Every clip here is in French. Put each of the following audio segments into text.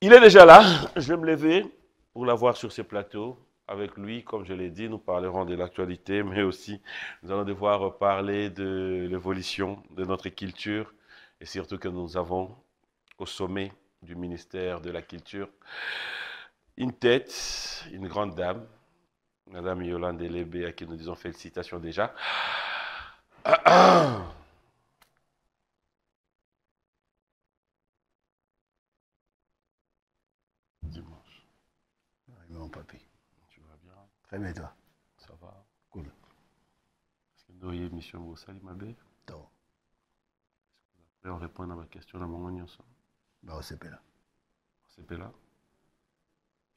Il est déjà là. Je vais me lever pour l'avoir sur ce plateau. Avec lui, comme je l'ai dit, nous parlerons de l'actualité, mais aussi nous allons devoir parler de l'évolution de notre culture et surtout que nous avons au sommet du ministère de la Culture une tête, une grande dame, Madame Yolande Lébé, à qui nous disons félicitations déjà. Dimanche. Très bien, toi? Ça va Cool. Est-ce que nous avons émission au Sali Mabé Toi. Après, on répond à ma question dans mon nyonso. Bah, on s'est là. C'est là?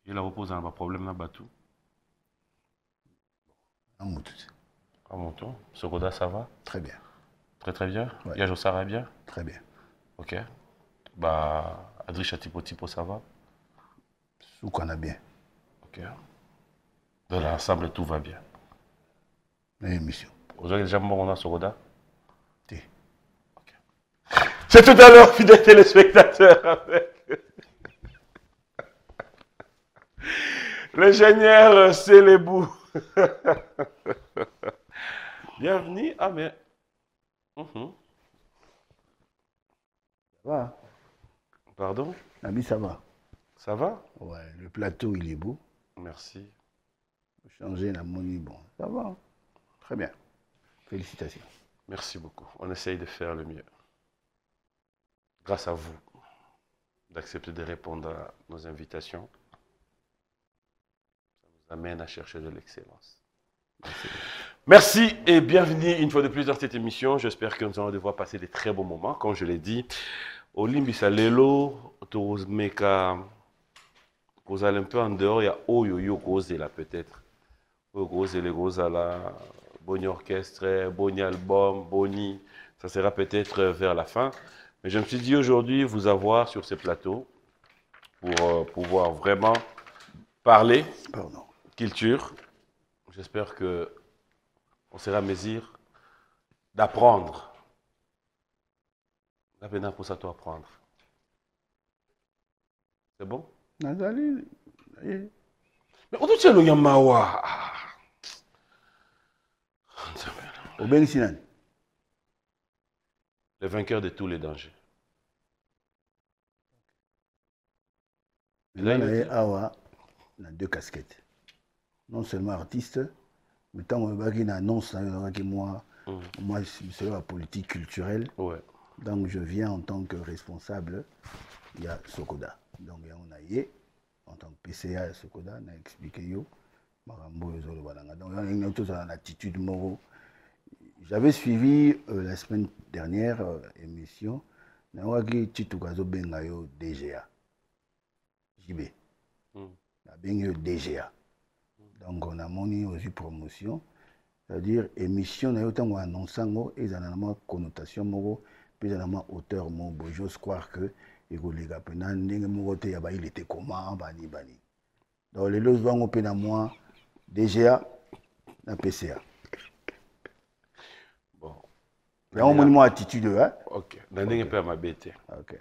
Il a reposé un problème là tout. Un mot tout. À mon tour. Sokoda, ça va? Très bien. Très très bien. Ouais. Yajo Sarah bien? Très bien. Ok. Bah, Adrisha Tipo Tipo, ça va? Sous qu'on a bien. Ok. Dans l'ensemble, tout va bien. L'émission. Aujourd'hui, déjà, bon, on a Sokoda T'es. C'est tout à l'heure, fidèles téléspectateurs, avec l'ingénieur Célébou. Bienvenue. Ah, mais. Mhm. Ça va Pardon? Nabi, ça va Ça va? Ouais, le plateau, il est beau. Merci. Changer la monnaie, bon. Ça va Très bien. Félicitations. Merci beaucoup. On essaye de faire le mieux. Grâce à vous, d'accepter de répondre à nos invitations. Ça nous amène à chercher de l'excellence. Merci et bienvenue une fois de plus dans cette émission. J'espère que nous allons devoir passer des très bons moments. Comme je l'ai dit, Olimbisa Lelo, Torosmeka, kozala un peu en dehors, il y a Oyo Yo là peut-être. Kozele Kozala, Boni Orchestre, Boni Album, Boni, ça sera peut-être vers la fin. Mais je me suis dit aujourd'hui vous avoir sur ces plateaux pour euh, pouvoir vraiment parler Pardon. culture. J'espère que on sera à mesure d'apprendre. Là, maintenant, pour ça, toi apprendre. C'est bon? Mais on dit le Yamawa. Nani Le vainqueur de tous les dangers. Là, a awa na deux casquettes. Non seulement artiste mais na annonce na yo ezalaki moi Mhm. moi c'est la politique culturelle. Ouais. donc je viens en tant que responsable il y a Sokoda. Donc yango na ye en tant que PCA Sokoda expliqué yo. Ezoloba na nga donc attitude moko j'avais suivi euh, la semaine dernière euh, émission. Nayokaki tituka azobenga yo DGA JB Mm. nabengi yo DGA donc namoni ozwi promotion. C'est-à-dire émission na yo ntango annonce yango ezala na mwa connotation moko mpe ezala na mwa auteur moko. Boye j'ose croire que ekoleka mpena ndenge moko te ya bayile te koma bani bani. Donc lelo ozwi yango mpe na mwa DGA na PCA yango omoni mwa attitude hein? Ok. Na ndenge mpe ya mabe te. ok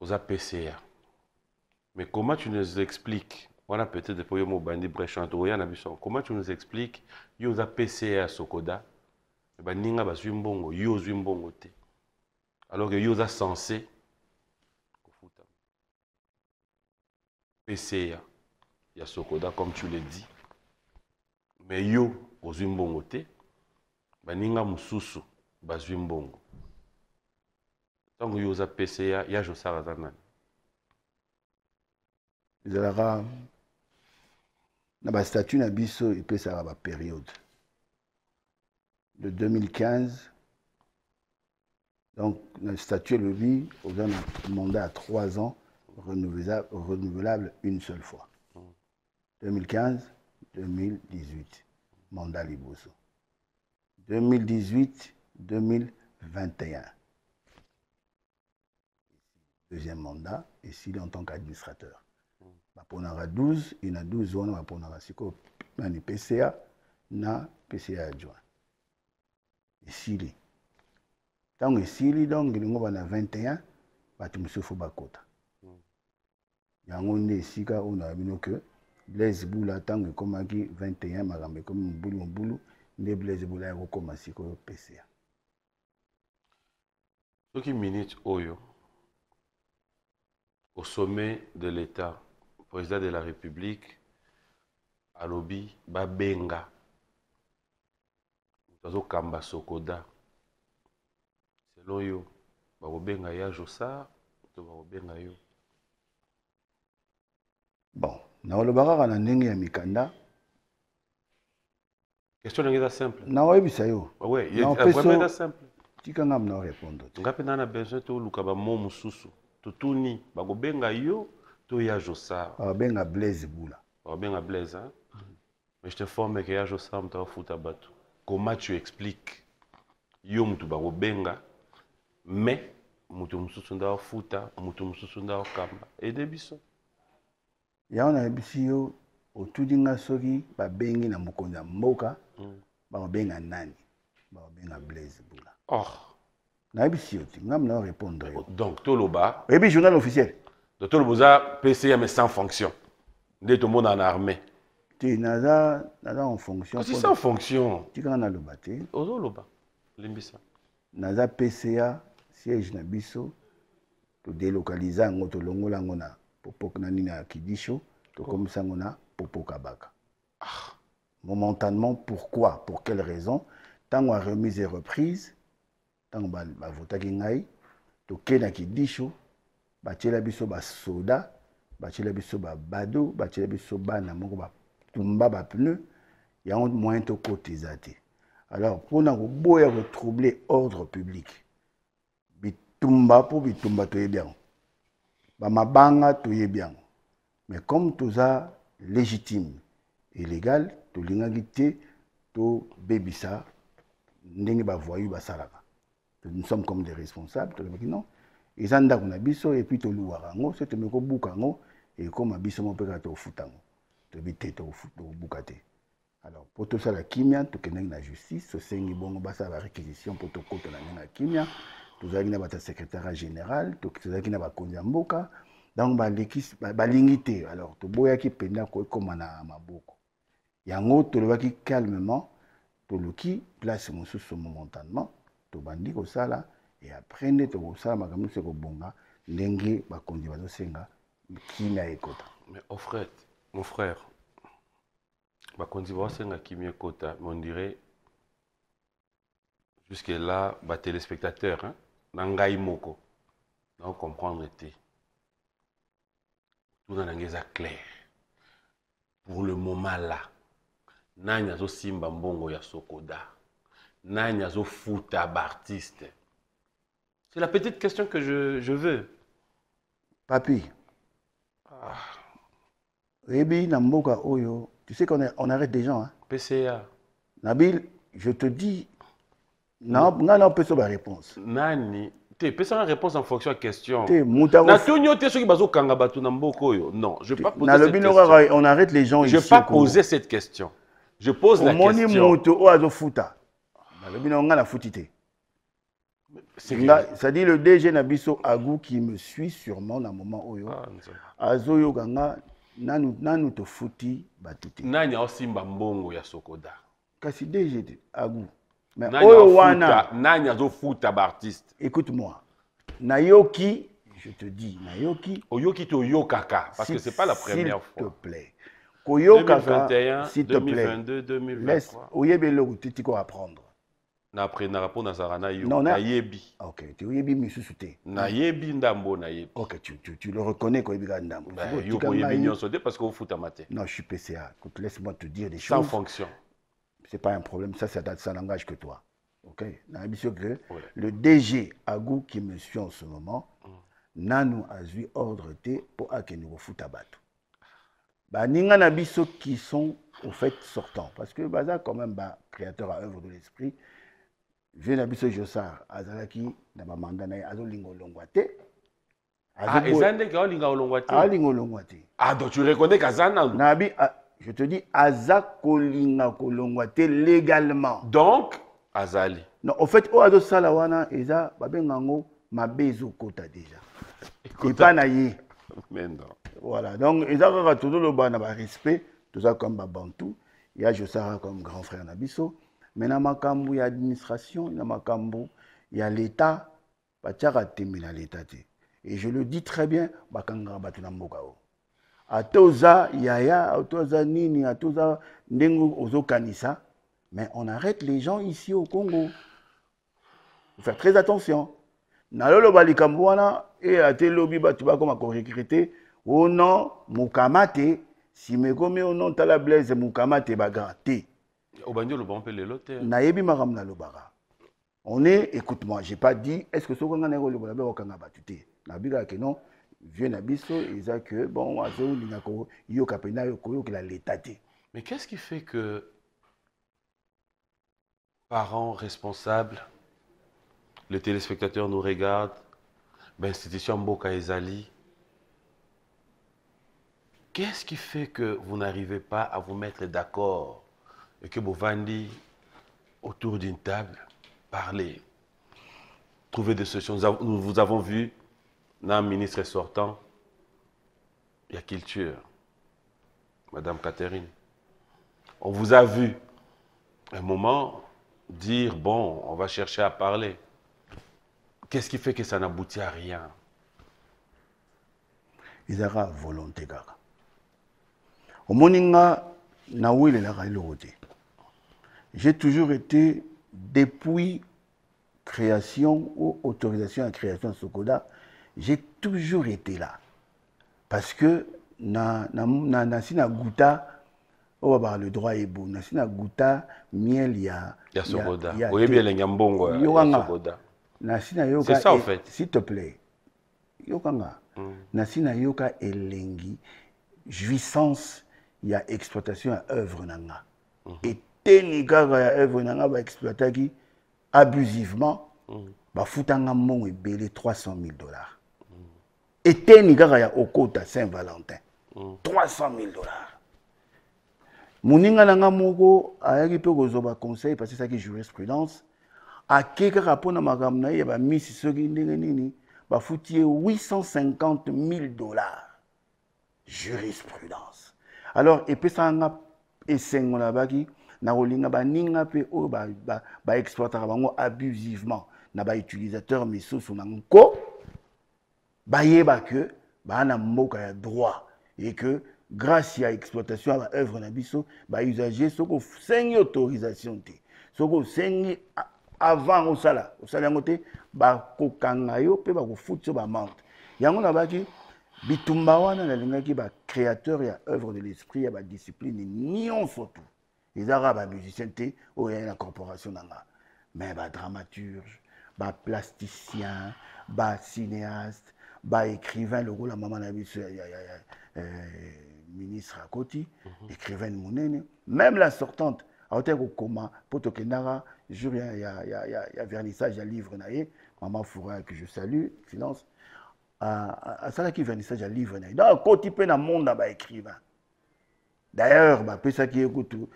oza PCA. Mais comment tu nous expliques? Voilà peut-être pour yo mobandi brèche entre oya na biso. Comment tu nous expliques? Yo oza PCA ya Sokoda ba ninga bazwi mbongo yo ozwi mbongo te. Alors que yo oza censé kofuta. PCA ya Sokoda comme tu le dis. Mais yo ozwi mbongo te. Baninga mosusu bazwi mbongo. ntango yo oza pca ya josara aza nani? Ezalaka na bastatut na biso epesaka bapériode de 2015 donc na statut elobi oza na mandat ya 3 ans renouvelable, renouvelable une seule fois. 2015 2018 mandat liboso 2018 2021 deuxième mandat esili en tant qu'administrateur. Baponaka 12 e na 12 wana baponaka sikoyo nani pca na pca adjoint. Esili ntango esili donc elingo bana 21 bato mosusu bakota yango nde esika oyo na bino ke blaise bula ntango ekomaki 21 makambo ekomi mobulu mobulu nde blaise bula ya kokóma sikoyo pca soki minute oyo au sommet de l'état président de la république alobi babenga moto azokamba sokoda. Selon yo bakobenga ya josar to bakobenga yo. Bon naoloba kaka na ndenge ya mikanda question ndenge eza simple. Naoyebisa yo. Opeso- eza simple. tika nga mna orépondre te. Nga mpe na na besoin toluka bamo mosusu? Totuni bakobenga yo to ya josar. Babenga blaise bula bakobenga blaise mais je te forme ke ya josar moto akofuta bato. Comment tu expliques? Yo motu bakobenga mais moto mosusu nde akofuta moto mosusu nde akokamba ede biso yango nayebisi yo otudi nga soki babengi na mokonzi ya mboka. Bakobenga nani? Bakobenga blaise bula or nayebisi yo te nga mna orépondre yo. Donc toloba. Oyebi journal officiel. Donc toloba oza mais sans fonction. Nde na armée. Te naza naza en fonction kasi sans fonction. Tika nga naloba te. Ozoloba limbisa. Naza pca siège na biso. Yango tolongola yango na popoka na nini ya kidisho. Tokomisa yango na popo kabaka momentanément. Pourquoi? Pour quelle raison? Ntango ya remise et reprise ntango ba- bavotaki ngai tokei na kidisho batiela biso basoda batiela biso batiela biso bana moko batumba bapneu yango moyen tokota eza te. Alors mpona koboya kotrouble ordre public bitumba mpo bitumba toyebi yango bamabanga toyebi yango mais comme toza légitime et tolingaki te tobebisa ndenge bavoyu basalaka. Nous sommes comme des responsables tolobaki non? Eza ndako na biso epuis toluwaka yango so tomeki kobuka yango ekóma biso mo mpe kaka tokofuta yango toyebi te tokobuka te. Alors kimia tokendaki na justice tosengi bongo basala baréquisition mpo tokota na ndenge ya kimia. Tozalaki na bato ya secrétariat général to- tozalaki na bakonzi ya mboka. Donc balingi te. Alors toboyaki mpenza ekóma na maboko yango tolobaki calmement toluki place mosusu momentanement tobandi kosala e après nde tokosala makambo nyonso ekobonga ndenge bakonzi bazosenga kimia ekota mais au frère mon frère bakonzi baosenga kimi ekota mais on dirait jusque là batelespectateur hein? na ngai moko naocomprendre te tuna nange eza clair pour le moment là nani azosimba mbongo ya sokoda? Nani azofuta baartiste c'est la petite question que je, je veux. Papi. Oyebi na mboka oyo tu sais qu'on on arrête des gens hein? pca nabil je te dis ngai na opesa baréponse nani? Te pesanga réponse en fonction ya question. Natuni yo te soki bazokanga bato na mboka oyo? Non je pas poser nalobi cette no question. kaka on arrête les gens je pas poser cette question je pose la question. te. C'est-à-dire le dg na biso agu qui me suit sûrement na moment oyo Ah, nzambe. azoyoka nga nanu, nanu tofuti bato te. Nani aosimba mbongo ya sokoda? Kasi dg te agu mais oyo wana nani azofuta baartiste? écoute-moi. Nayoki je te dis nayoki. Oyoki te oyokaka parce que s'il- c'est pas la s'il première te fois plaît koyokaka 2021 s'il te plaît. 2022 laisse 2023 oyebi eloko te tika apprendre naprenaka mpo nazalaka nayebi. Ok te oyebi misusu te nayebi ndambo nayebi. Ok tu, tu, tu le reconnais koyebi kaka ndambo. Yo koyebi nyonso te parce que ofutama te non je suis pca écoute laisse-moi te dire des sans choses. fonction. C'est pas un problème, ça, ça, ça n'engage que toi. Ok? Nayebi sûr que Ouais. le DG Agou qui me suit en ce moment, nanu azui ordre te pour akende kofuta bato. Baninga na biso qui sont au fait sortants, parce que baza quand même ba créateur à œuvre de l'esprit. Vieux na biso Jossar azalaki na ba mandat na ye azolinga olongwa te. ah eza ndenge aolinga olongwa te azolinga olongwa te. ah donc tu reconnais kaza nanu Nabi, ah, je te dis, aza kolinga kolongwa te légalement. donc azali non au fait oyo azosala wana eza babenga yango mabe ezokota déjà epa na ye voilà. Donc eza kaka tozoloba na barespect toza comme babantu ya josara comme grand frère na biso mais na makambo ya administration na makambo ya l'état. Batiaka tembe na l'état te. Et je le dis très bien bakangaka bato na mboka oyo ate oza yaya ate oza nini ate oza ndenge ozokanisa mais on arrête les gens ici au congo. Faut faire très attention. Naloloba likambo wana e ate lobi bato bakoma korekrite o non mokama te nsima ekomi o non tala blaise mokama te bagrand te obandi oloba mpe lelo te. Nayebi makambo nalobaka on est écoute-moi j'ai pas dit est ce que soki ngai nakolobola mpe okanga bato te? Nabikaka ke non vieux na biso eza que bon azolinga koyoka mpena koyokela l'état te. Mais qu'est-ce qui fait que parents responsables les téléspectateurs nous regardent? L'institution Mboka Ezali qu'est-ce qui fait que vous n'arrivez pas à vous mettre d'accord et que vous vendez autour d'une table parler trouver des solutions? Nous vous avons vu un ministre sortant, il y a culture. Madame Catherine. On vous a vu un moment dire, bon, on va chercher à parler. Qu'est-ce qui fait que ça n'aboutit à rien? Il y aura volonté. J'ai toujours été, depuis création ou autorisation à création de Sokoda, j'ai toujours été là. Parce que na na na na sina guta le droit est bon na sina guta miel ya ya sokoda. oyebi elengi ya mbongo ya sokoda. Na sina yoka c'est ça en fait. s'il te plaît. Yokanga. Mm. na sina yoka elengi jouissance ya exploitation ya œuvre na nga mm -hmm. eteni kaka ya œuvre na nga baexploitaki abusivement mm. bafutanga mbongo ebele 300 000 dollars eteni kaka ya okota saint valentin mm. 300 000 dollars moninga na nga moko ayaki mpe kozwa baconseil parce esaki jurisprudence ake kaka mpona makambo na ye ya bamisi soki ndenge nini bafuti ye 850 000 dollars jurisprudence alors epesaka nga esengo na baki na kolinga baninga mpe oyo baexploitaka bango abusivement. Na bautilisateur misusu na nko bayeba ke baa na mboka ya droit. Et que grâce ya exploitation ya baœuvre na biso bausager soki osengi autorisation te. Soki osengi avant osala. Osala yango te bakokanga yo mpe bakofuti yo bamante yango nabaki bitumba wana nalingaki bacréateur ya œuvre de l'esprit ya badiscipline nyonso tu eza kaka bamusicien te oyo yai na corporation na nga. Mais badramaturge baplasticien bacinéaste baécrivain lokola mama na biso ya, ya, ya, ya euh, ministre akoti -hmm. écrivaine monene. Même la sortante aotaki kokoma mpo tokendaka jour ya, ya, ya, ya, ya vernissage ya livre na ye mama foura que je salue finance asalaki vernissage ya livre na ye. Donc akoti mpe na monde ya baécrivain. D'ailleurs bapesaki ye kutu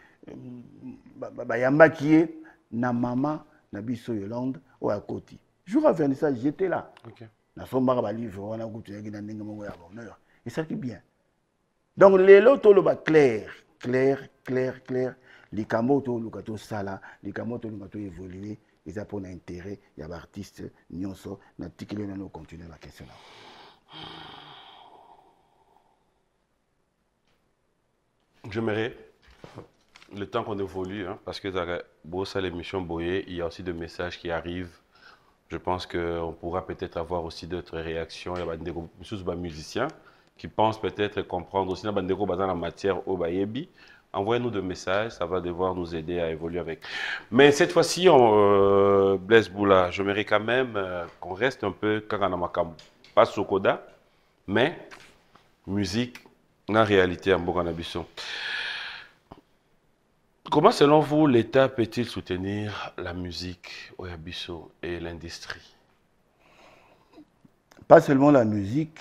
bayambaki ye na mama na biso yolande oyo akoti jour ya vernissage j'étais là. Okay. nasombaka balivre wana kutu yaki na ndenge moko ya bonheur. Esalaki bien. Donc lelo toloba clair clair clair clair. Likambo oyo toluka tosala likambo oyo toluka toévolue eza mpona intérêt nyonso J'aimerais, le temps qu'on évolue, hein, parce que dans l'émission Boyer, il y a aussi des messages qui arrivent je pense qu'on pourra peut-être avoir aussi d'autres réactions. Il y a des musiciens qui pensent peut-être comprendre aussi la matière au Bayebi. Envoyez-nous des messages, ça va devoir nous aider à évoluer avec. Mais cette fois-ci, euh, Blaise Boula, j'aimerais quand même euh, qu'on reste un peu Karanamakamu. Pas Sokoda, mais musique en réalité en Bouranabisso. Comment, selon vous, l'État peut-il soutenir la musique au Yabiso et l'industrie? Pas seulement la musique,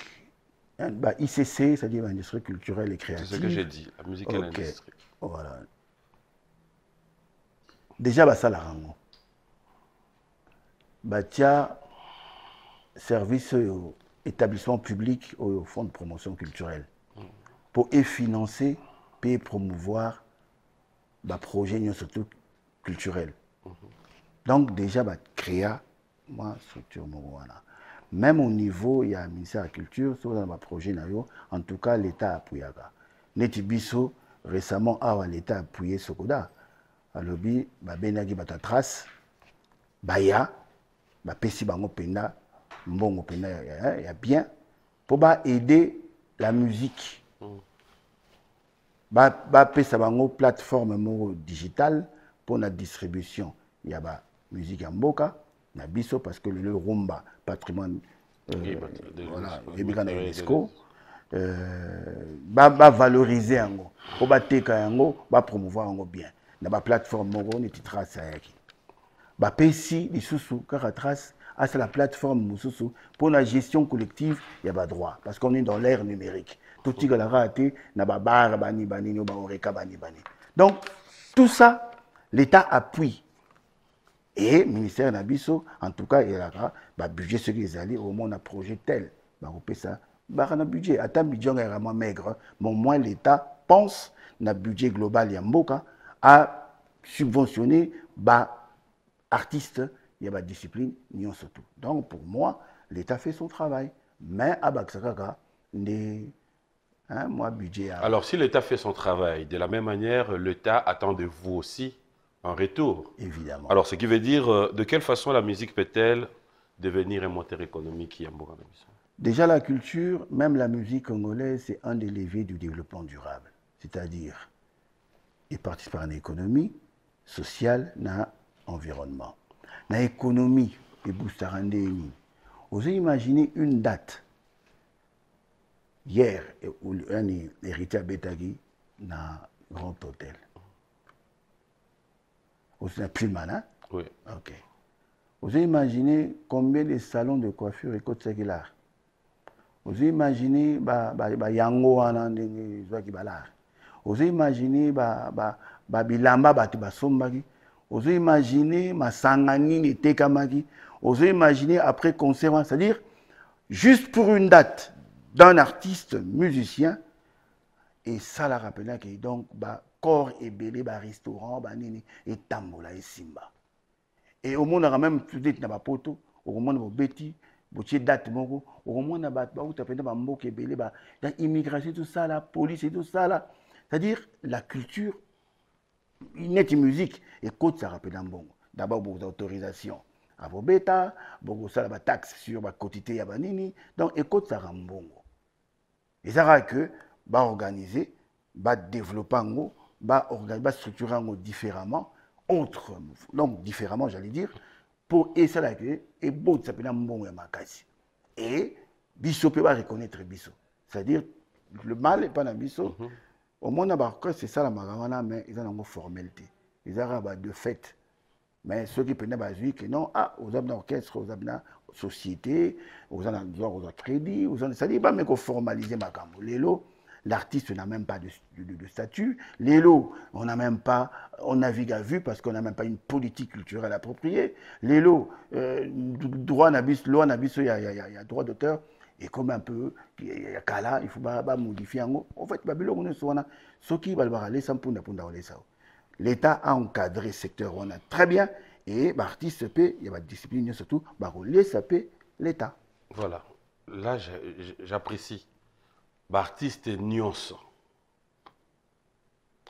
hein, bah, ICC, c'est-à-dire l'industrie culturelle et créative. C'est ce que j'ai dit, la musique et l'industrie. Voilà. Déjà, la rango. batia service oyo établissement public oyo fonds de promotion culturelle pour financer et promouvoir baprojet nyonso surtout culturel donc déjà bacréa mwa structure moko wana même au niveau ya ministère ya culture soki oza na baprojet na yo en tout cas l'état apuyaka neti biso récemment awa l'état appuye sokoda. Alobi babendaki bato ya trace baya bapesi bango mpenza mbongo mpenza ya, ya, ya bien mpo baaider la musique. Bapesa ba bango plateforme moko digitale mpona distribution. Ya bamusike ya mboka na biso parce que lelo rumba patrimoine yebika na unesco bavalorize yango. Mpo bateka yango bapromouvoir yango bien. Na baplateforme moko neti trace ayaki bapesi lisusu kaka trace asala plateforme mosusu mpona gestion collective ya badroit parce qu'on est dans l'ère numérique. Totikalaka te na babare bani banini baoreka bani bani donc tout ça l'état appuie. Et ministère na biso en tout cas elaka babudget soki ezali omona projet tel. Bakopesa baka na budget ata budget yaka mwa maigre mais au moins l'état pense na budget global ya mboka a subventionner ba artiste ya badiscipline nyonso tout donc pour moi l'état fait son travail mais abakisa kaka nde Hein, moi, budget. À... Alors, si l'État fait son travail, de la même manière, l'État attend de vous aussi un retour. Évidemment. Alors, ce qui veut dire, euh, de quelle façon la musique peut-elle devenir un moteur économique Déjà, la culture, même la musique congolaise, c'est un des leviers du développement durable. C'est-à-dire, il participe à une économie sociale, na environnement. Na économie, et boostarandéni. Vous imaginez une date hier yani hérité abetaki na grand hôtel aussi na Pullman hein? oui. ok vous imaginez combien de salons de coiffure ekotisaki l'art vous imaginez bayango wana ndenge ezwaki balart ozo imagine babilamba bato basombaki. Ozo imagine masanga nini etekamaki. Ozo imagine après concert c'est à dire juste pour une date d'un artiste musicien et ça la rappelait que donc ba corps ebele ba restaurant ba nini etambola esimba. Et omonaka même tudeti na bapoto okomona bobeti botie date moko okomona bato bauta mpenza bamboka ebele ba immigration tout ça la police et tout ça là. C'est-à-dire la culture neti musique ekotisaka mpenza mbongo d'abord bokozwa autorisation abobeta bokosala bataxe sur bakotité ya banini donc ekotisaka mbongo ezalaka ke baorganize badéveloppe yango bastructure yango différemment autre donc différemment j'allais dire mpo esala ke ebotisa mpena mbongo ya makasi. E biso mpe bareconnaître biso. C'est-à-dire le mal epa na biso. Omona baorchestre esalamaka wana mais eza nango formel te ezalaka ba de fait. Mais soki mpenza bazwi ke non ah oza na orchestre oza na société oza na droit kozwa crédit c'est-à-dire bame koformalize makambo lelo l'artiste n'a même pas de, statut. Lélo, on n'a même pas, on navigue à vue parce qu'on n'a même pas une politique culturelle appropriée. Lélo, euh, droit n'abus, loi n'abus, il y a, a, a droit d'auteur. Et comme un peu, il y a kala, il faut pas modifier. En fait, on sur ce qui va le sans punda L'État a encadré le secteur, on a très bien. Et l'artiste peut, il y a la discipline surtout, bah, ça peut l'État. Voilà. Là, j'apprécie artiste nuance.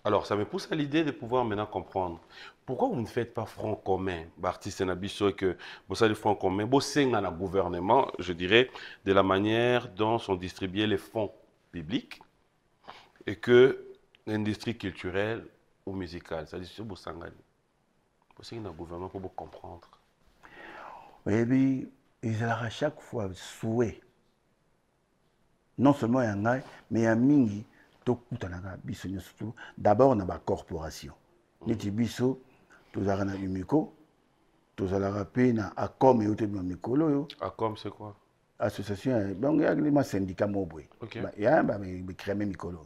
Alors, ça me pousse à l'idée de pouvoir maintenant comprendre pourquoi vous ne faites pas front commun, artiste Nabiso, que vous avez front commun, vous dans le gouvernement, je dirais, de la manière dont sont distribués les fonds publics et que l'industrie culturelle ou musicale, c'est-à-dire que vous dans le gouvernement pour vous comprendre. Oui, mais ils à chaque fois souhait non seulement ya ngai mais ya mingi tokutanaka biso nyonso tu. D'abord na bacorporation neti biso tozalaka na umiko tozalaka mpe na acom eyo tobima mikolo oyo acom c'est quoi? Association donc yakelema syndicat mo boye ya bacréame mikolo.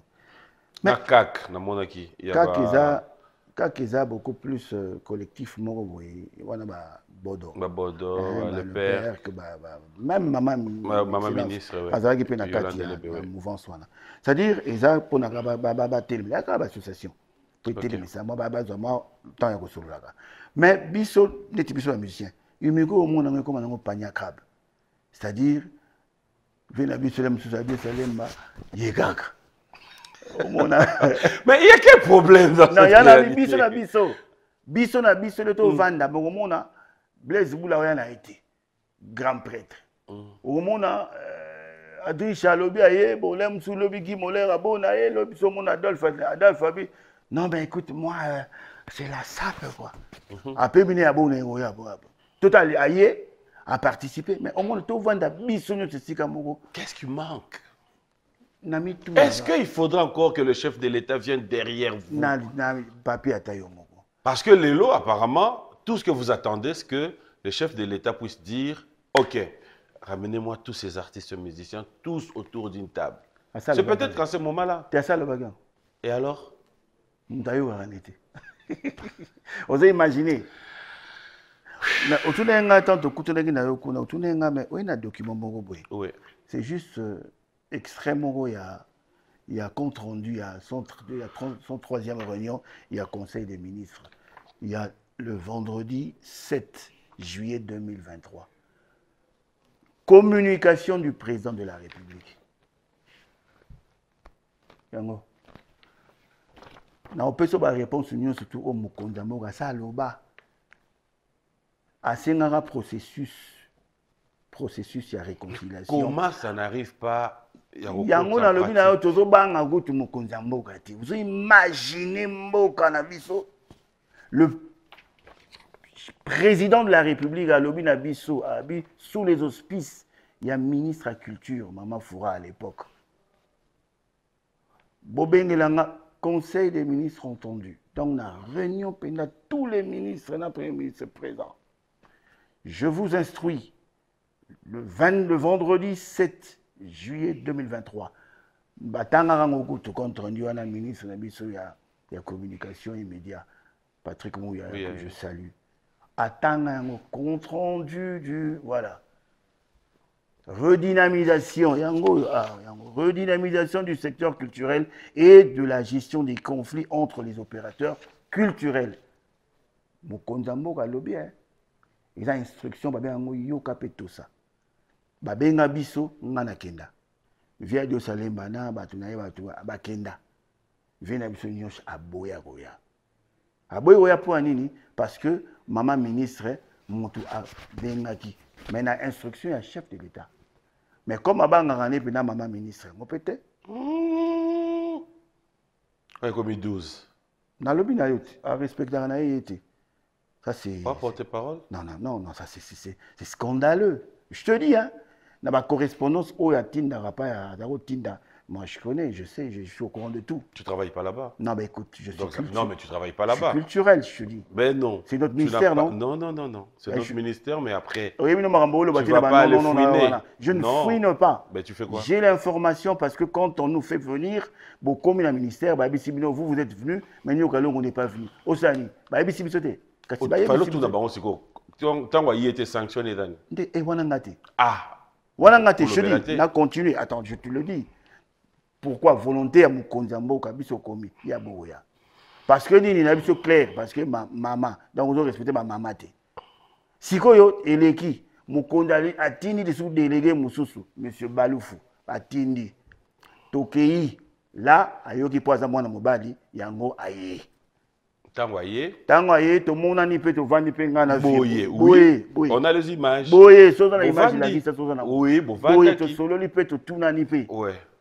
Na kak namonaki kak eza kaka eza beaucoup plus euh, collectif moko boye wana babodo babodo Eh, le ba- père. que ba- ba- même mama Ma- mama excellence, ministre, ouais. azalaki mpe na Yolande kati ya Lebe, ya ouais. mouvance wana. C'est-à-dire eza mponaka batelemela kaka baassociation po etelemisa mwa ba- bazwa mwa temps ya kosololaka. Mais biso neti biso bamusicien umiko omonango ekoma nango pania crabe c'est-à-dire ve na biso le mosusu abi esalemba ye kaka omona mais il y a quel problème dans non cette ya na réalité biso na biso. Biso na biso nde tovanda. Bokomona blaise bula oya na te grand prêtre. Okomona euh, adriche alobi aye bole mosu lobi gi molera bona ye lobi so omona adolphe adolphe abi non ben écoute moi euh, c'est la sape quoi. Apebi ne ya bona yango oyo abo abo total aye aparticipe mais omona tovanda biso nyonso esika moko. Qu'est-ce qui manque? Est-ce qu'il faudra encore que le chef de l'État vienne derrière vous Parce que Lélo, apparemment, tout ce que vous attendez, c'est que le chef de l'État puisse dire Ok, ramenez-moi tous ces artistes musiciens, tous autour d'une table. Asala C'est peut-être qu'en ce moment-là. Et alors? Moto ayokaka nde te oza imagine Na- otunaki nga tant tokutanaki na yo kuna otunaki nga me oye na document moko boye Oui. c'est juste euh, extrait moko ya ya compte rendu ya son, tr- ya tro- son troisième réunion il y a conseil des ministres. Il y a le vendredi 7 juillet 2023 communication du président de la république. Yango. Na opesa baréponse nyonso tu oyo mokonzi ya mboka asa aloba asengaka processus processus ya réconciliation. Comment ça n'arrive pas Yango nalobi na yo tozobanga kutu mokonzi ya mboka te ozoimagine mboka na biso. Le président de la république alobi na biso abi sous les auspices ya ministre ya culture mama foura à l'époque. Bobengelanga conseil des ministres entendu. Donc na réunion mpenza tous les ministres na premier ministre présent. Je vous instruis le, 20 le vendredi 7 juillet 2023 batangaka ngo kutu compte rendu wana ministre na biso ya, ya communication et média patrick mouya Oui, que oui. je salue. Atanga yango compte rendu du voilà. Redynamisation yango ah, yango. Redynamisation du secteur culturel et de la gestion des conflits entre les opérateurs culturels. Mokonzi ya mboka alobi eza instruction babenga yango yoka mpe tosa babenga biso nga nakenda via diosalemba na bato na ye bato bakenda vie na biso nyonso aboya koya. Aboyi koya mpo ya nini? Parce que mama ministre moto abengaki mais na instruction ya chef de l'état. Mais comme abangaka nde mpena mama ministre yango mpe te comme 12. nalobi na yo te arespectaka na ye ye te ça c'est Pas porte-parole Non, non, non, non, ça c'est c'est- c'est scandaleux. Je te dis, hein, dans ma correspondance, oh, à Tinda, Rapa, à Daro Tinda, moi je connais, je sais, je, suis au courant de tout. Tu travailles pas là-bas. Non, mais écoute, je suis, Donc, ça- cultu- non, mais tu travailles pas là-bas. culturel, je te dis. Mais non. C'est notre ministère, non Non, non, non, non. C'est Eh, notre ministère, mais après. Oui, mais non, Marambo, le bâti là-bas, pas non, non, non. Je ne fouine pas. Ben, tu fais quoi J'ai l'information parce que quand on nous fait venir, bon, comme il y a un ministère, bah, Bissi Bino, vous, vous êtes venus, mais nous, au on n'est pas venus. Osani, bah, Bissi Bisote. Kasi, bah, Bissi tout d'abord, c'est quoi Tant qu'il été sanctionné, Dan. Nga te. Ah wana nga te Belate. na continue. Attends je te le dis. Pourquoi volonté ya mokonzi ya mboka biso komi ya boya parce que nini na biso clair parce que ma, mama donc ozo respecte bamama te sikoyo eleki mokonzi atindi lisusu délégué mosusu monsieur balufu atindi tokei la ayoki mpo aza mwana mobali yango aye Tant qu'il ntango aye tomonani mpe tovandi mpe ngai na Boye. On a les images. boye soza na image elakisa soza na Oui, boye tosololi mpe totunani mpe.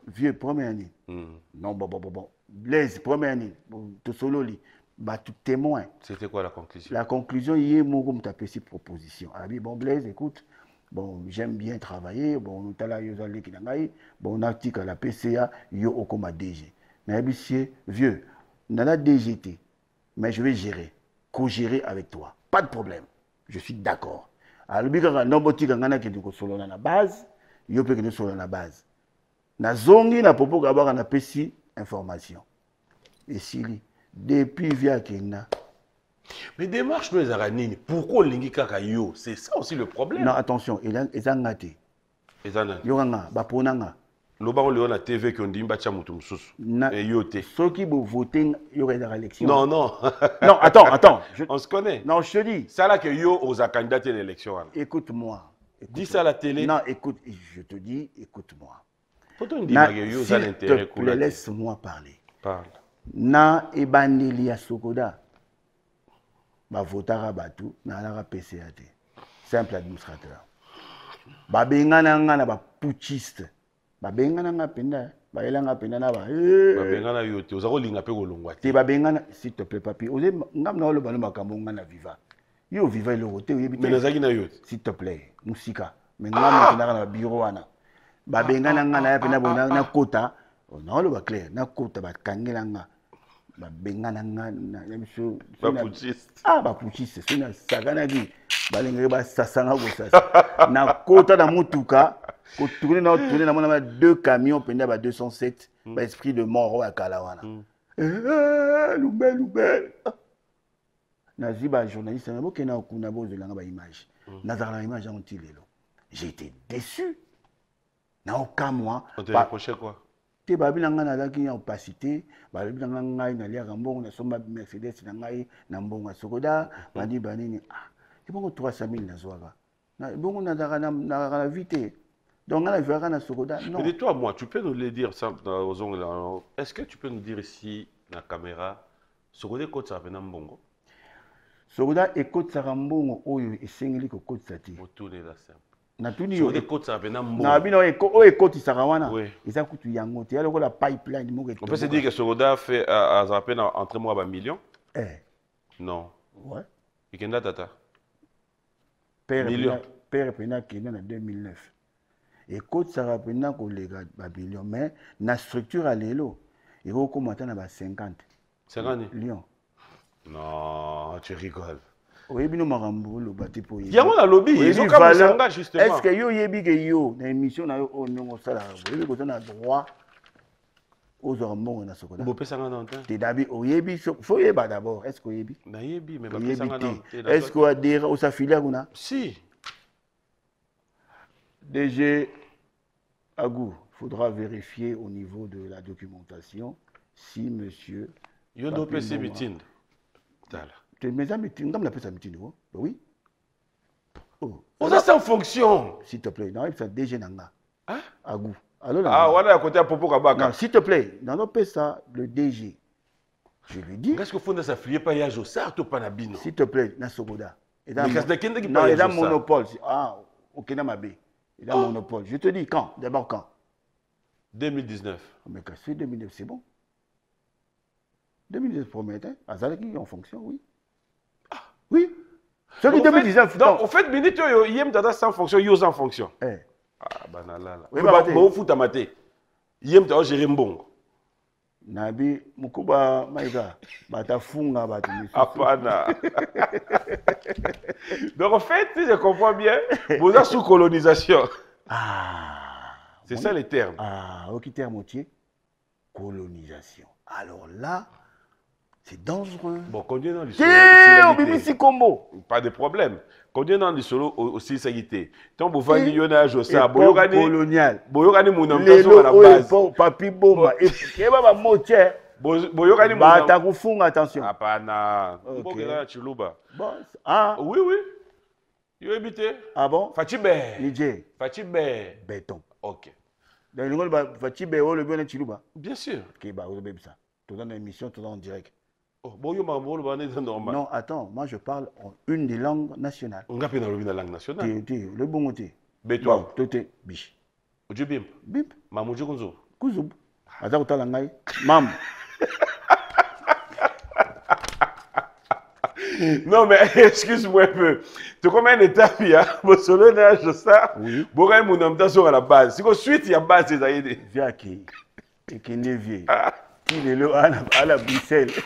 Vieux première année. Hmm. non bon bon bon bon. Blaise première année. Tosololi. Bato témoin. C'était quoi la conclusion? La conclusion ye moko moto apesi proposition. Abi bon blaise écoute. Bon j'aime bien travailler. Bon otala yo oza leki na ngai. Bon natika la pca yo okoma dg nayebisi ye vieux nana dg te mais je vais gérer co-gérer avec toi. Pas de problème. Je suis d'accord. Alobi kaka ndobotika ngai nakende kosolola na base. Yo mpe kende kosolola na base. Nazongi na popo kabaka napesi information. Esili depuis via kenda mais démarche no ezalaka nini pourquoi olingi kaka yo? C'est ça aussi le problème. Non attention eza eza nga te eza nani yoka nga bapona nga lobango lelo na tv ke ondimi batya moto mosusu Na- Eh, yo te. soki bovote yoka ezaka élection non non. Non attends attends. Je... on se connaît. Non je te dis. Sala ke yo oza candidat te na élection wana écoute-moi. Dis ça à la télé. Non écoute je te dis écoute-moi. Po to Na- ndimaka yo oza na intérêt plaît kuna te. laisse-moi parler. Parle. Na ebandeli ya sokoda. Bavotaka bato nalaka pca te simple administrateur. Babengana nga na baputiste babengana nga mpenza bayelanga mpenza na ba "Eh, babengana yo te oza kolinga mpe kolongwa te. Babengana s'il te plaît papi oze ngam na oloba no makambo nga na viva. Yo viva eloko te oyebi te. Nazalaki na yo te. S'il te plaît musika me nga mokendaka na babiro wana. Babengana nga na ya mpena boye nakota naoloba clair nakota bakangela nga. Babengana nga na biso ah baputiste soki nasakanaki balingaki basasanga kosasa. Nakota na motuka kotourne na tourne namona ba deux camions mpenza ba 207 baesprit de mort oyo ya kala wana Eh, lubel lubel nazwi bajournaliste na bokenda kuna bozelanga baimage nazalaka na image. Yango nti lelo j'ai été déçu. Naokamwa on te ba- reprochait quoi? te balobi na ngai nazalaki ya opacité. Balobi na ngai ngai naliaka mbongo nasomba mercedes na ngai na mbongo ya sokoda. Bani banini ah, ebongo 300 000 nazwaka Na- bongo nazalaka na- nazalaka na vie te donc ngai naviaka na sokoda non. Mais toi moi tu peux nous le dire dans- aux ongles là. est-ce que tu peux nous dire ici na caméra sokoda ekotisaka mbongo? Oyo esengeli kokotisa te motunela simple. Natuni yo. sokode ekotisaka mpena na mbongo bino oyo eko- oyo ekotisaka wana Oui. eza kutu yango te ya lokola pipeline moko on peut se dire que sokoda fait azala mpe na entré moko ya bamillion? Eh, non. Ekenda tata? Père mpena- akende na 2009 ekotisaka mpena koleka babilion mais na structure ya lelo ekokóma ata na ba 50 50 lion. Non tu rigoles. Oyebi no makambo oloba te oyebi. yango nalobi Oyebi ezokamwisa valeur- nga justement. Est ce que yo oyebi ke yo na émission na yo oyo ndenge osalaka oyebi koza na droit ozwaka mbongo na sokola bopesanga na te te dabi oyebi fo oyeba d'abord est ce que oyebi? Nayebi me oyebi te. est ce que oadera osafilia kuna si DG Agou, il faudra vérifier au niveau de la documentation si monsieur. yo nde Papi opesi mbongo. mitindo tala Tu me dis, mais tu me ça mitino, oui. Oh, oza sans fonction s'il te plaît, non, ça DG Nanga. Hein? Agou. Alors, ah wana ya kote ya popo kabaka s'il te plaît, dans notre ça, le DG. Je lui dis, ngaske ofunda safilie pa ya josar to pa na bino s'il te plaît, na dans Mais il ya a josar monopole. Ah, ok, dans ma baie. Il a monopole. Je te dis quand? D'abord quand? 2019 Mais que c'est 2009, c'est bon. 2019 promet, hein Azalaki en fonction, oui. Oui. Celui Donc, en fait- 2019, donc non. au fait minute ye mutu aza sans fonction yo oza en fonction Eh, ah banalala Oui, baba te. bofutama te ye mutu aogere mbongo maika batafunga bato. Donc en fait, si je comprends bien, vous êtes sous colonisation. Ah, C'est ça les termes. ah, au terme motier, colonisation. Alors là, c'est dangereux. Bon, combien dans. Pas de problème. Combien dans l'histoire aussi ça y était. Tant vous avez ça, boyokani mon ambition à la oyo base. papi bomba eba bamotie Bo- Boyokani mon batakufunga attention. Ok. Na chiluba. Bon, ah, Oui oui. Yo habité. ah bon? Fachibe. Niger, Fachibe. béton. OK. Donc, le ba fachibe o le bien chiluba. Bien sûr. Ki ba ozo ça. Tout dans l'émission, tout en direct. Oh, ne. Non, attends, moi je parle en une des langues nationales. On na lobi na langue nationale. Le bon côté. Tout est biche. Ojo bim. Bip, Mamujo kunzo. kuzub. Aza kotala ngai. Mam. Non, mais excuse-moi un peu. Tu combien d'étapes il y a solo nage ça. Oui. Bon, quand même, on a sur la base. Si suite, il y a base, c'est ça. y est. Via ki. Ekende vie. Ti lelo ana ala Bruxelles.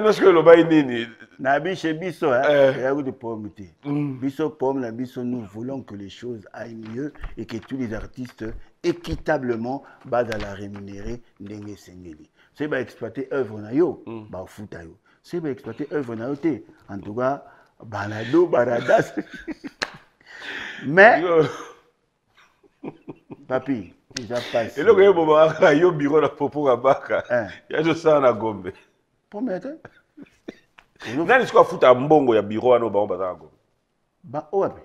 biso elobai nini na biche biso yakuti pomme te biso pomme na biso nous voulons que les choses aillent mieux et que tous les artistes équitablement bazala rémunéré ndenge esengeli soki baexploite œuvre na yo bafuta yo. Soki baexploite œuvre na yo te en tout cas banado baradas mais papi eza pasi eloko eyebomaka yo biro na popo kabaka yazosala na gombe. Pome te nani siko afuta mbongo ya biro wana bango baza na gombe. Owape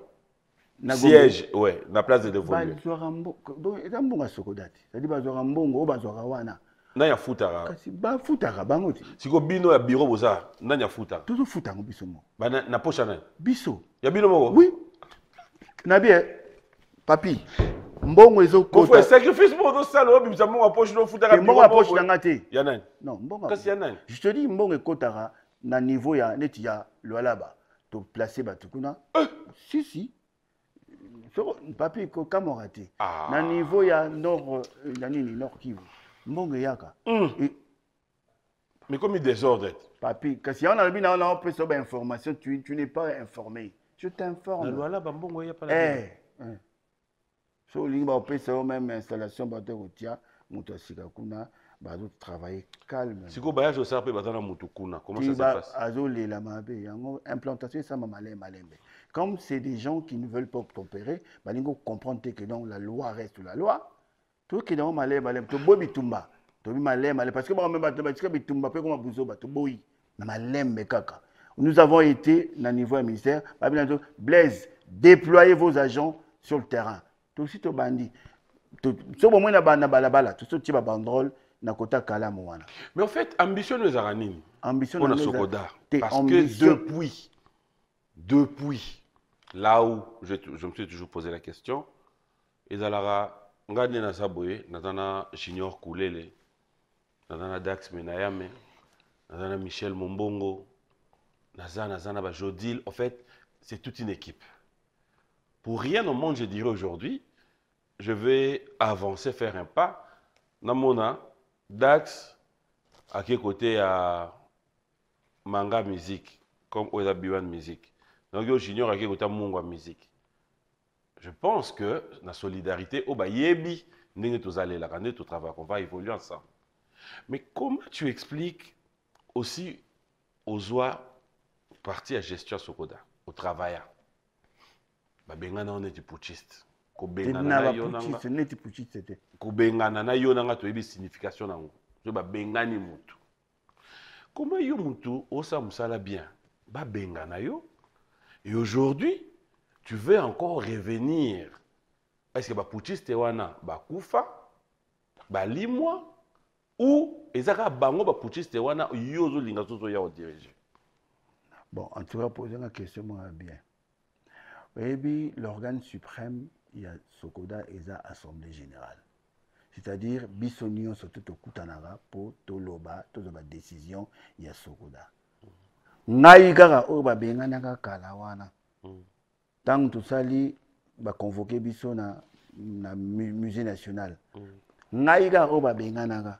siège ouais na place de devoluer bazwaka mbongo eza mbongo ya sokoda te cedi bazwaka mbongo oyo bazwaka wana. Nani afutaka? Kasi bafutaka bango te. Siko bino ya biro boza nani afutaka? Tozofuta yango biso moko na poche ya nani? Biso. Ya bino moko? Oui na bien papi mbongo ezokota. Sacrifice moko ozosala obimisa mbongo ya poche nofutaka mbongo ya poche nanga te. ya nani? Non mbongo kasi ya nani? Je te dis mbongo ekotaka na niveau ya neti ya lwalaba toplace bato kuna. Si si. Papi kokamwaka te. Na niveau ya nord ya nini nord kivu mbongo eyaka. Mais comme désordre papi kasi yango nalobi na wana opesa bainformation tu, tu n'es pas informé je t'informe. Lwalaba mbongo eya so olingi baopesa yo même installation bato kotia moto asika kuna bazotravaille calme. Sikoyo bayage osala mpe baza na motu kuna azolela mabe yango implantation esama malembe malembe comme c'est des gens qui ne veulent pas tempérer balingi comprendre te que donc la loi reste la loi. Tokende yango malembe malembe toboyi bitumba. Tobi malembe malembe parce que bakome bato batika bitumba mpe koma buzoba toboyi na malembe kaka nous avons été na niveau ya ministère. Blaise déployez vos agents sur le terrain. Tosi tobandi so bomoi na balabala tosotie babanderole na kota kalamu wana mais en fait ambition no ezalaka nini ambition mpona sokoda. parce que depuis depuis là où je, je me suis toujours posé la question. Ezalaka ngai nde naza boye naza na junior kulele naza na dax menayame naza na michel mombongo naza naza na bajodil en fait c'est toute une équipe. Pour rien au monde je dirais aujourd'hui je vais avancer faire un pas namona dax ake côté ya manga musique comme eza biwan musique donc yo junior ake côté ya mungu ya musique je pense que na solidarité oyo bayebi ndenge tozalelaka nde totravaille on va évoluer ensemble. Mais comment tu expliques aussi ozwa parti ya gestion sokoda otravailla babengana neti kobengana na yo nanga toyebi signification nango. So babengani mutu. Koma yo mutu osala mosala bien? Babengana yo. Et aujourd'hui tu veux encore revenir. Est-ce que baputschiste wana bakufa balimwa ou ezaka bango baputschiste wana yo ozolinga so ozoya odirige bon en tout cas posanga question moko bien. Oyebi l'organe suprême ya sokoda eza assemblée générale. C'est-à-dire biso nyonso to tokutanaka mpo toloba tozwa badécision ya sokoda. Ngai kaka oyo babenganaka kala wana ntango tosali baconvoke biso na, na musée national. Ngai kaka oyo babenganaka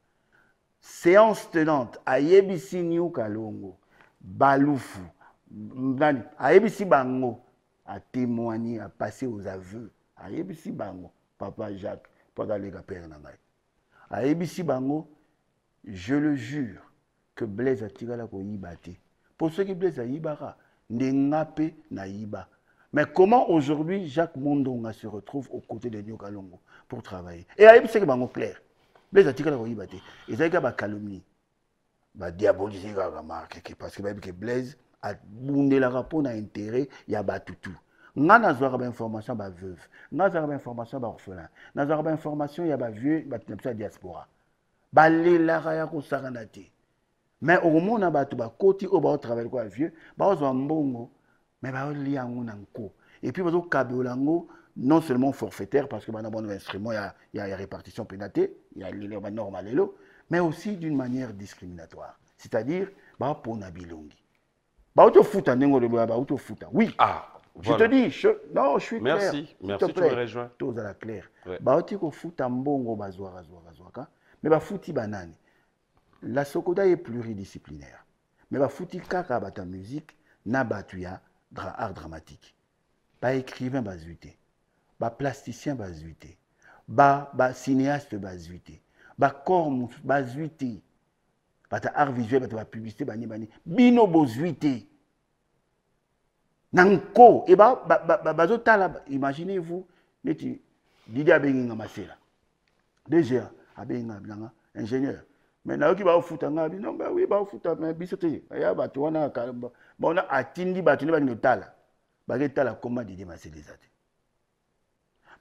séance tenante ayebisi niu kalongo balufu nani ayebisi bango atémoigné apassé aux aveux ayebisi bango papa jacques mpo azaleka père na ngai. Ayebisi bango je le jure que blaise atikala koyiba te. Mpo soki blaise ayibaka nde nga mpe nayiba. Mais comment aujourd'hui jacques mondonga se retrouve aux côtés de nio kalongo pour travailler? Et ayebisaki bango clair blaise atikala koyiba te ezalaki kaka bacalomnie badiabolise kaka marke parce que bayebi ke blaise abundelaka mpo na intérêt ya bato tu nga nazwaka bainformation ya baveuve nga nazwaka bainformation ya baorphelin nazwaka bainformation ya bavieux bato na biso ya diaspora. Balelaka ya kosakana te. Me okomona bato bakoti oyo baotravaille kwa vieux baozwa mbongo me baolia yango na nko. Epuis bazokabela yango non seulement forfaitaire parce que bana bon instrument ya, ya, ya répartition mpenza te ya lelo banorma lelo mais aussi d'une manière discriminatoire. C'est-à-dire baopona bilongi baotofuta ndenge oloboya baotofuta oui. Ah, je voilà. te dis je, non je suis Merci, clair. Merci, te tu me rejoins. tozala clair. Ouais. bauti kofuta mbongo bazwaka zwaka zwaka me bafuti banani la sokoda est pluridisciplinaire. Me bafuti kaka bato ya musique na bato ya dra art dramatique. Baécrivain bazwi te baplasticien bazwi te ba- basinéaste bazwi te bacor mosusu bazwi te bato ya art visuel bato ya bapublicité bani bani bino bozwi te na nko e ba- ba- ba- ba- bazotala ba- imaginez vous neti didi abengi nga masela. Dga abengi nga bilanga ingénieur. Mais nayoki baofuta nga bi non oui baofuta mais biso te ya bato wana ka- ba- bona atindi bato nde bakende otala baketala koma didi masela eza te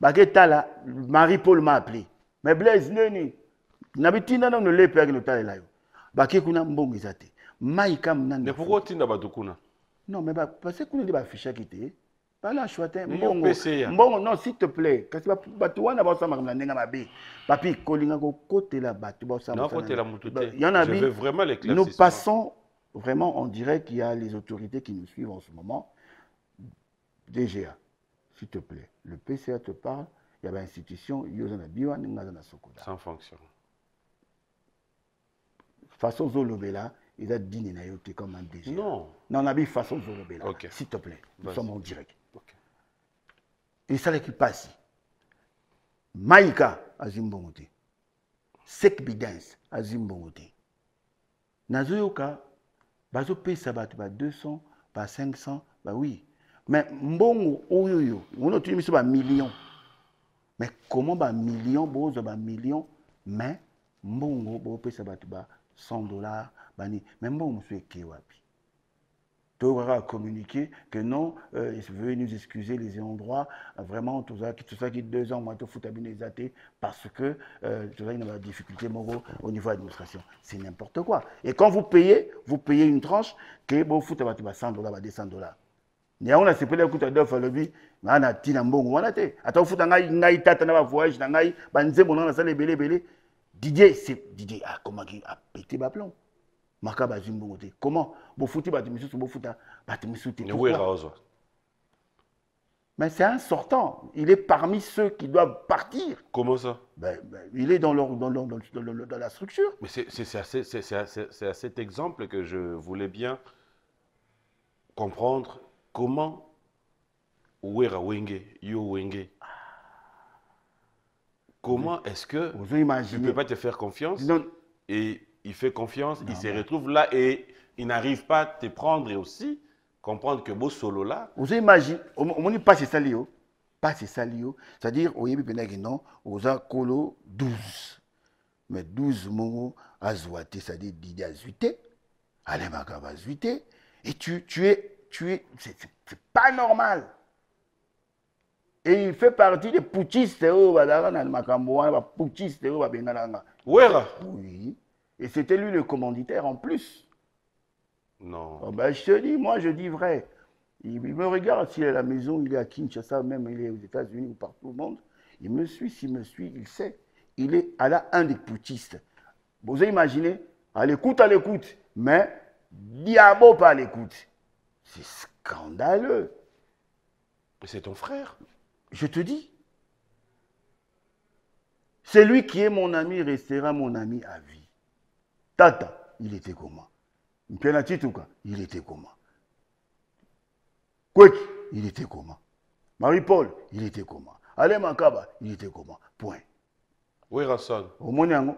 baketala marie paul m'a appelé. Mais blaise ndeni na bitinda nano lepe akende otalela yo. Bake kuna mbongo eza te. Mai kam nani Mais pourquoi otinda bato kuna? Non, mais parce que kuna bafishaki te bala shwa te mbongo. Mbongo non s'il te plaît. Kasi ba- bato wana baosamaka na ndenge mabe. Papi kolinga kokotela bato nous passons vraiment on dirait qu'il y a les autorités qui nous suivent en ce moment. DGA s'il te plaît le pca te parle il y a bainstitution yo oza na biwa ndenge aza na sokoda sans fonction. Façon ozolobela eza dine na yo te comme un désir non. Non nabi façon ozolobela okay. s'il te plaît nous sommes en direct. Okay. esalaki mpasi maika azwi mbongo te sek bidance azwi mbongo te nazoyoka bazopesa bato ba 200 ba 500 ba 8 me mbongo oyo oyo wana otuni biso bamillion me comment bamillion bozwa bamillion me mbongo bopesa bato ba 100 dollar bani me mbongo mosusu ekei wapi? À communiquer que non, euh, veuillez nous excuser les endroits, vraiment, tout ça, tout ça qui deux ans, moi, tout fout à parce que euh, tout ça, il y a des difficultés moraux au niveau de l'administration. C'est n'importe quoi. Et quand vous payez, vous payez une tranche que bon, fout à 100 dollars, 200 dollars yango nasepeli akuta dof alobi ngai na ntina mbongo wana te ata ofuta ngai ngai tata na bavoyage na ngai banzembo nanga nasala ebele ebele didie didie akomaki apete baplomb maka bazwi mbongo te comment? Bofuti bato misusu bofuta bato misusu te mais c'est un sortant. Il est parmi ceux qui doivent partir. Comment ça? Ben, ben, il est dans, leur, dans, leur- dans, dans- dans- la structure. Mais c'est à, à à cet exemple que je voulais bien comprendre comment Wera Wenge, Yo Wenge, comment est-ce que tu ne peux pas te faire confiance Non, et il fait confiance, il Non, se mais- retrouve là et il n'arrive pas à te prendre et aussi comprendre que beau solo là, ozo imagine omo- omoni mpasi esali yo mpasi esali yo c'est-à-dire oyebi mpendaki non oza kolo 12 mais 12 moko azwa te c'est-à-dire azwi te alemaka bazwi te et tu, tu es tu es c'est pas normal et il fait partie des putschistes oui et c'était lui le commanditaire en plus Non. Oh ben, je te dis, moi je dis vrai. Il, il me regarde s'il est à la maison, il est à Kinshasa, même il est aux États-Unis ou partout au monde. Il me suit, s'il me suit, il sait. Il est à la un des putschistes. Vous imaginez, à l'écoute, à l'écoute, mais diabo pas à l'écoute. C'est scandaleux. Mais c'est ton frère. Je te dis. Celui qui est mon ami restera mon ami à vie. Tata, il était comment? Mpena Tituka, il était comment? Kweki, il était comment? Marie-Paul, il était comment? Ale Makaba, il était comment? Point. Wera son. omoni yango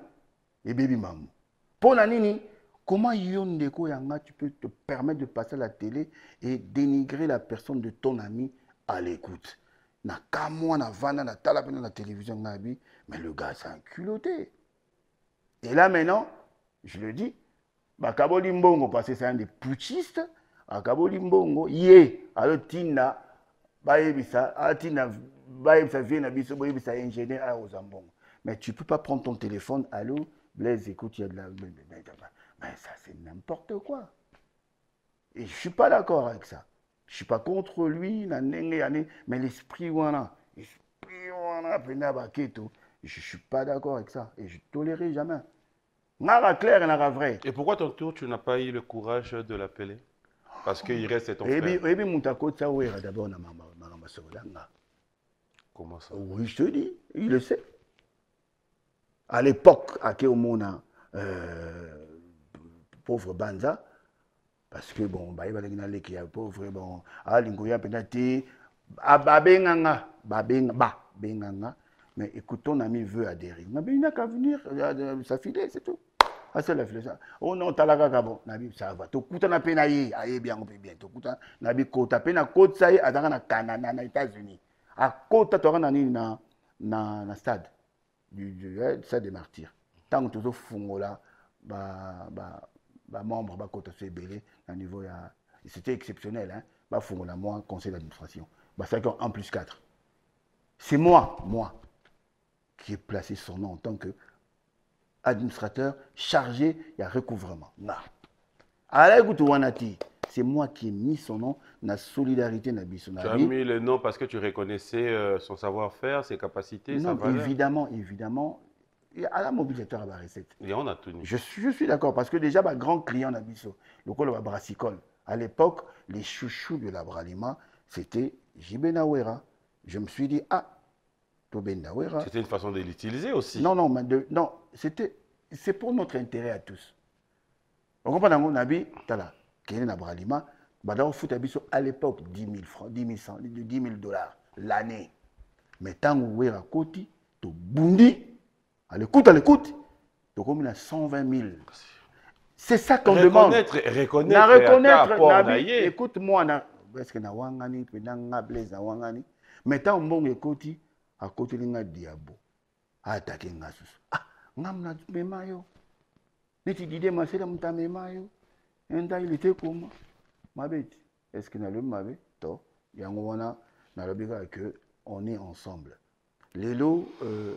ebebi mamu mpo na nini comment yo ndeko yanga tu peux te permettre de passer à la télé et dénigrer la personne de ton ami à l'écoute? Na ka mwana vanda natala mpena na télévision ngai bi mais le gars c'est un culotté. Et là maintenant je le dis bakaboli mbongo parce que c'est un des putschistes akaboli mbongo ye azotinda bayebisa atina bayebisa vie na biso boyebisa ingénieur aya kozwa mbongo mais tu peux pas prendre ton téléphone allô blaise écoute il y a de la mais ça c'est n'importe quoi. Et je suis pas d'accord avec ça. Je suis pas contre lui mais l'esprit wana esprit wana je suis pas d'accord avec ça et je tolérerai jamais. Ngaka clair naka vrai. Et pourquoi ton tour, tu n'as pas eu le courage de l'appeler? Parce qu'il reste ton oyebi frère. oyebi moto akotisa wera d'abord na makambo sokola nga Comment ça? Oui, je te dis, il le sait. À l'époque, à Kéomona, euh, pauvre Banza, parce que bon, bah, il va aller qui est pauvre, bon, à l'Ingoya Penati, à Babenganga, Babenga, ba, Benganga, mais écoute, ton ami veut adhérer. Il n'a qu'à venir, euh, sa fille, c'est tout. Ah, c'est la. Oh non, talaga bon, nabi, ça va. Tokuta na pena ye, aye bien, on peut bien. Tokuta, nabi, kota, pena, kota, ça y est, adara na Canada, na États-Unis. akota toka na nini na, na, stade du, eh, stade des martyrs ntango tozofungola bamembre ba, ba membre bakota so ebele na niveau ya c'était exceptionnel hein? bafungola moi conseil d'administration basalaki en 1 plus 4 c'est moi moi qui ai placé son nom en tant que administrateur chargé ya recouvrement nga alai kutu wana te c'est moi qui ai mis son nom na solidarité na biso Tu na as mis le nom parce que tu reconnaissais euh, son savoir-faire, ses capacités, sa valeur. évidemment, évidemment. Et à la mobilisateur à la recette. Et on a tenu. Je suis, je suis d'accord parce que déjà, ma grand client d'Abisso, le col brassicole, à l'époque, les chouchous de la Bralima, c'était Jibé Nawera. Je me suis dit, ah, Tobé Nawera. C'était une façon de l'utiliser aussi. Non, non, mais de- non, c'était, c'est pour notre intérêt à tous. On comprend dans Nabi, tala, Kenya na Bralima, badao foot Abisso à l'époque 10 000 francs, 10 000, 100, 10 000 dollars l'année. Mais tant que Wera Koti, to Bundi, à l'écoute, à l'écoute, comme il a 120 000. C'est ça qu'on demande. reconnaître, reconnaître, Na na Nabi, écoute-moi, na, est-ce que na wangani, na nga blaze na wangani. Mais tant mbongo ekoti, de nga diabo. Attaqué nga susu. Ah, nga mna mema yo. Neti dide masela mta mema yo. Enda il était comment? Mabeti. Est-ce que na le mabe? To. Yango wana, na que on est ensemble. Lelo, euh,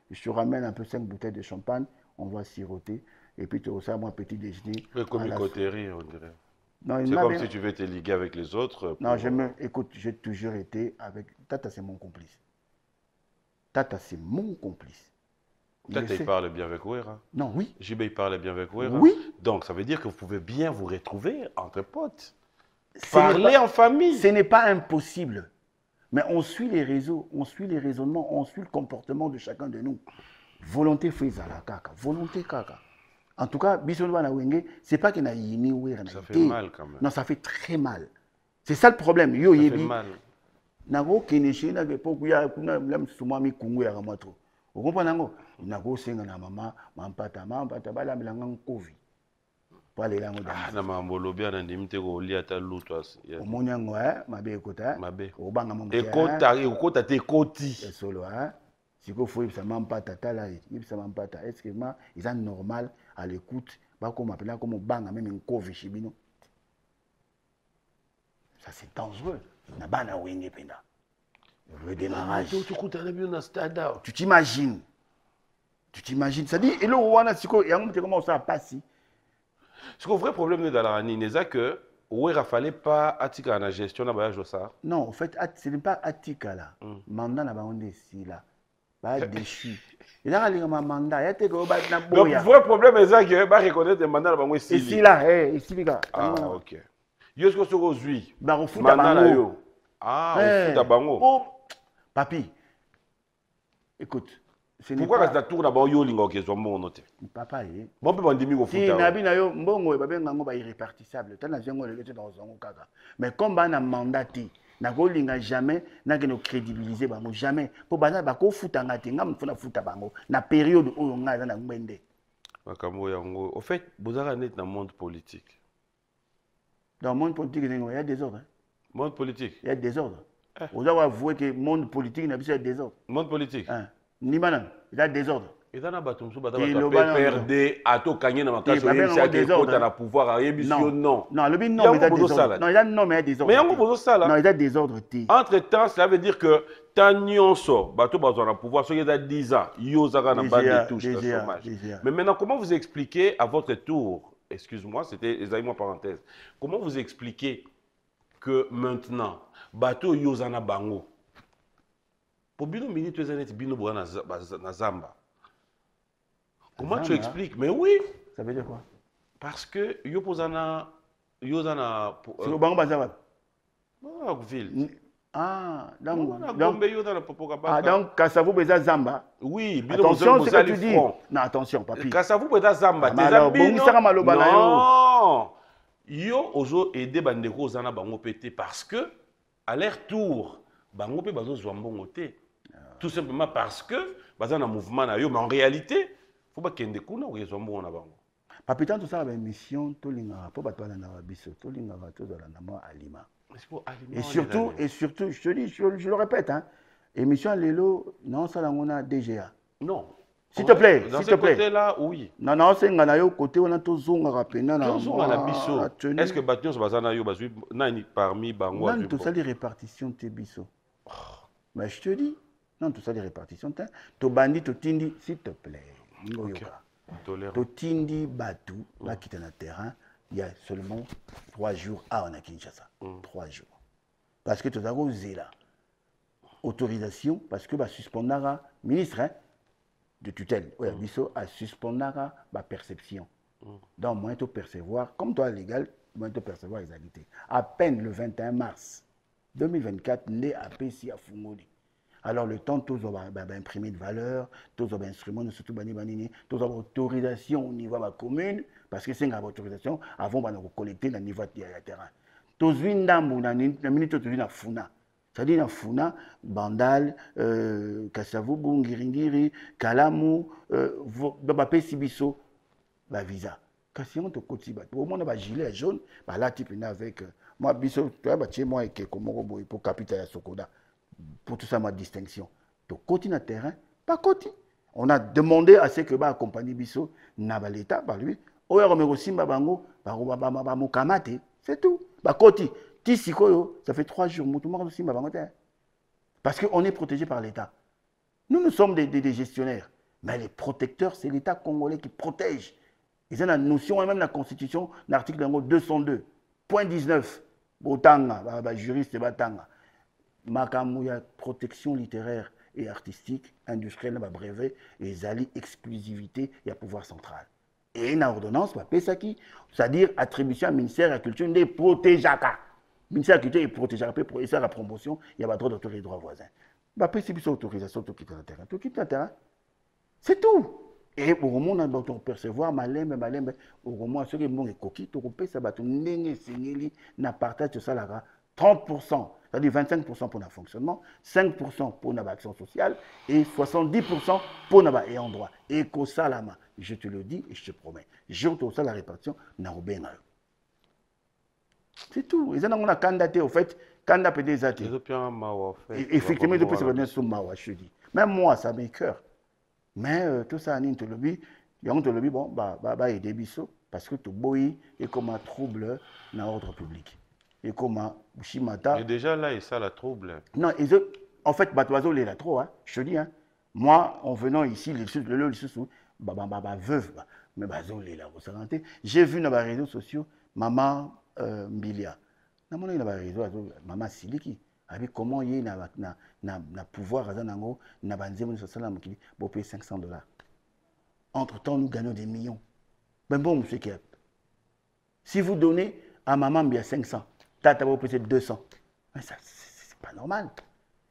Je te ramène un peu cinq bouteilles de champagne, on va siroter et puis tu reçois moi petit déjeuner. Oui, comme une coterie, on dirait. C'est comme si tu veux te liguer avec les autres. Non, je me écoute, j'ai toujours été avec Tata c'est mon complice. Tata c'est mon complice. Le il parle bien avec Ouera. Non, oui. JB, il parle bien avec Ouera. Oui. Donc, ça veut dire que vous pouvez bien vous retrouver entre potes. Ce Parler pas- en famille. Ce n'est pas impossible. Mais on suit les réseaux, on suit les raisonnements, on suit le comportement de chacun de nous. Volonté fait la kaka, volonté kaka. En tout cas, Bisson Wana Wenge, c'est pas qu'il y a yini ou. Ça fait mal quand même. Non, ça fait très mal. C'est ça le problème. Yo Ça fait mal. nakokende chez na époque ya kuna la msuma mi kungu ya kamatro. Okompa nango, nakosenga na mama, mampata, mampata balambela nga nkovi. Lango Ah, da. na mambo olobi anandimi te kolia ata lutu Omoni yango mabe ekota. mabe. Obanga eh. ekota ekota te ekoti. Solo hein. Sikoyo fo yebisama mpata tala ye yebisama mpata. Est ce que ma eza normal à l'écoute bakoma mpena koma obanga meme nkovishi bino. Ça c'est dangereux. Na bana wenge mpena le démarrage. Tokutana bino na stade awa. Tu t'imagines. Tu t'imagines. C'est à dire eloko wana sikoyo yango mpe koma osala pasi siko vrai problème nini eza que owera fallait pas atikala na gestion na bayage osar non en fait ce n'est pas atikala mandat na bango nde esila badéchu ezaka lingama mandat. Ya teke oyo ba- na boya. vrai problème eza que bareconnaitre mandat na bango esili esila eh, esili kaka ah ok. Soki ozwi bakofuta mandat na bango yo? Ah Eh, oh, papi écoute ce pourquoi kasi na tour na bango yo olinga okezwa mbongo te? Papa ye bo mpe bandimi kofuta na yo mbongo oyo babenga yango bairrépartissable ta nazwi yango lelo te nakozwa yango kaka. Mais comme bana mandat te nakolinga jamais nakende crédibiliser bango jamais. Mpo baza bakofutanga te nga motu nafuta bango. Na période oyo ngai aza na ngwende. Makambo yango au fait bozalaka neti na monde politique? Dans monde politique ndenge il y a désordre monde politique? Il y a désordre. Eh. oza koavouer ke monde politique na biso ya désordre. Monde politique? Hein. Ndima nano eza désordre eza na bato mosusu baza loba na- atokangi na pouvoir ayebi yo non. Non alobi non eza bozosala désordre te. non eza non mais désordre mais yango te. non bozosala eza désordre te entre temps cela veut dire que tant nyonso bato bazwa na pouvoir. Soki eza 10 ans. Yo ozaka na bas DGA, de touche na DGA, chômage. Mais maintenant comment vous expliquez à votre tour excuse-moi c'était ezali moi parenthèse. Comment vous expliquez que maintenant bato oyo oza na bango po bino mingi to eza neti bino boya na za- baza- na zamba. Comment tu expliques? Mais oui. Ça veut dire quoi? Parce que yo mpo oza na yo oza na bango baza wapi? Ah, ville ah donc na donc na ah donc kasavubu eza zamba. Oui attention bozali ce que tu dis. Non attention papi. Kasavubu eza zamba Ah, alors, bino? bongisaka maloba na yo. non. Yo ozo aide bandeko oza na bango te parce que à leur tour bango mpe bazozwa mbongo te tout simplement parce que baza na mouvement na yo mais en réalité fo bakende kuna okezwa mbongo na bango papi ntango tosala baémission tolingaka mpo bato balandaka biso tolingaka tozala na mwa Est-ce aliment et surtout et surtout je te dis je, je le répète hein, émission lelo naosala yango na dga non. S'il te plaît, s'il te plaît. côté là oui na naosenga na yo kote wana tozongaka mpena na tozonga na biso. Tenue. est ce que bato nyonso baza na yo bazwi nani parmi bango nani tosali répartition te biso? Mais je te dis nani tosali répartition te tobandi totindi s'il te plaît. Oyoka Tolérant. totindi bato bakita na terrain. Il y a seulement trois jours. Awa na kinshasa. Trois jours. Parce que toza kozela autorisation parce que basuspendaka ministre hein, de tutelle. Oyo ya biso asuspendaka baperception donc moyen topercevoir comme toi légal moyen topercevoir ezali te à peine le 21 mars 2024 nde apesi afungoli alors le temps tozwa baimprime de valeur tozwa bainstrument nyonso to bani banini tozwa baautorisation au niveau ya bacommune parce que esengaka baautorisation avant bana kocollecte na niveau ya terrain. Tozwi ndambo na na minute tozwi na funa. C'est-à-dire na funa bandal euh, kasavubu ngiringiri kalamu euh, ba- bapesi biso bavisa kasi yango tokoti bato omona bagilet jaune balati mpena avec euh, mwa biso toya batie mwa ekeko moko boye mpo capita ya sokoda pour tout ça ma distinction. Tokoti na terrain bakoti on a demandé à ce que baaccompagne biso na baleta balui oyo akomeka kosimba bango bako- ba- ba- ba- bamokama te c'est tout. Bakoti ti sikoyo ça fait trois jours motu moko tosimba bango parce qu'on est protégé par l'état. Nous nous sommes des, gestionnaires. Mais les protecteurs c'est l'état congolais qui protège. Eza na notion même la constitution na article yango 202 point 19 botanga ba- bajuriste batanga makambo ya protection littéraire et artistique industrielle na babrevet ezali exclusivité ya pouvoir central. Et na ordonnance c'est-à-dire attribution ya ministère ya culture nde protégeaka ministère ya culture eprotégeaka mpe esalaka promotion ya badroit d'auteur et droit voisin bapesi biso autorisation tokita na terrain tokita na terrain. C'est tout. E bokomona bato percevoir malembe malembe okomona soki mbongo ekoki tokopesa bato ndenge esengeli na partage tosalaka 30 c'est-à-dire 25 mpona fonctionnement 5% mpona baaction sociale et 70% mpona baayant droit. Ekosalama je te le dis et je te promets jour tosala répartition nakobenga yo c'est tout. Nango na kanda te au fait te mawa en fait. Et- effectivement ezopesa wana. bango nyonso mawa je te dis. Même moi ça m'écœure mais euh, tosala nini tolobi yango tolobi bon ba- ba- baede biso parce que toboyi ekoma trouble na ordre public ekoma bushimata. Mais déjà là, et ça la trouble. non en fait bato bazolela trop hein, je te dis hein. moi en venant ici lisusu lelo lisusu baveuve ba, ba, veuve, mais bazolela kosala te j'ai vu na baréseaux sociaux mama euh, mbilia. Namonaki na baréseau azo mama siliki. Abi comment ye na, ba- na, na, na pouvoir aza nango na banzembo nyonso asala na mokili bopaye 500 dollars. Entre temps nous gagnons des millions. Ben bon monsieur Kiap si vous donnez à maman Mbia 500 tata bopesa 200 mais ça c'est pas normal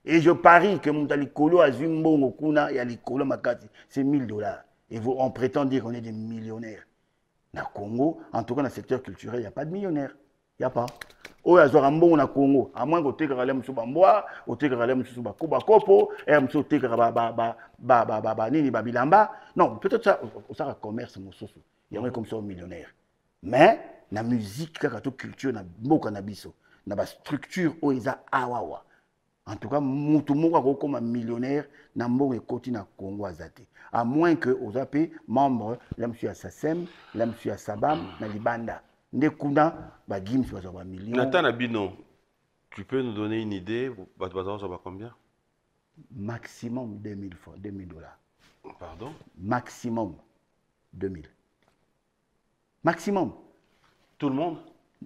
et je parie que moto ya likolo azwi mbongo kuna ya likolo makasi c'est 1000 dollars et vous, on prétend dire qu'on est des millionnaires na congo en tout cas dans le secteur culturel il n'y a pas de millionnaire il n'y a pas oyo azwaka mbongo na congo amwin kotekaka le mosusu bambwa otekaka le mosusu bakopo e mosusu otekaka banini babilamba non peut-être osaka commerce mosusu yango ekomi so millionnaire mais na musique kaka to culture na mboka na biso na bastructure oyo eza awawa en tout cas mutu moko akokóma millionnaire na mbongo ekoti na congo aza te. À moins que oza mpe membre la mosu ya sasem la mosu ya sabam na libanda. Nde kuna bagims bazwa bamillion nata na bino tu peux nous donner une idée? Bato baza kozwa combien? Maximum 2000 fois 2000 dollars. Pardon? Maximum 2000 maximum tout le monde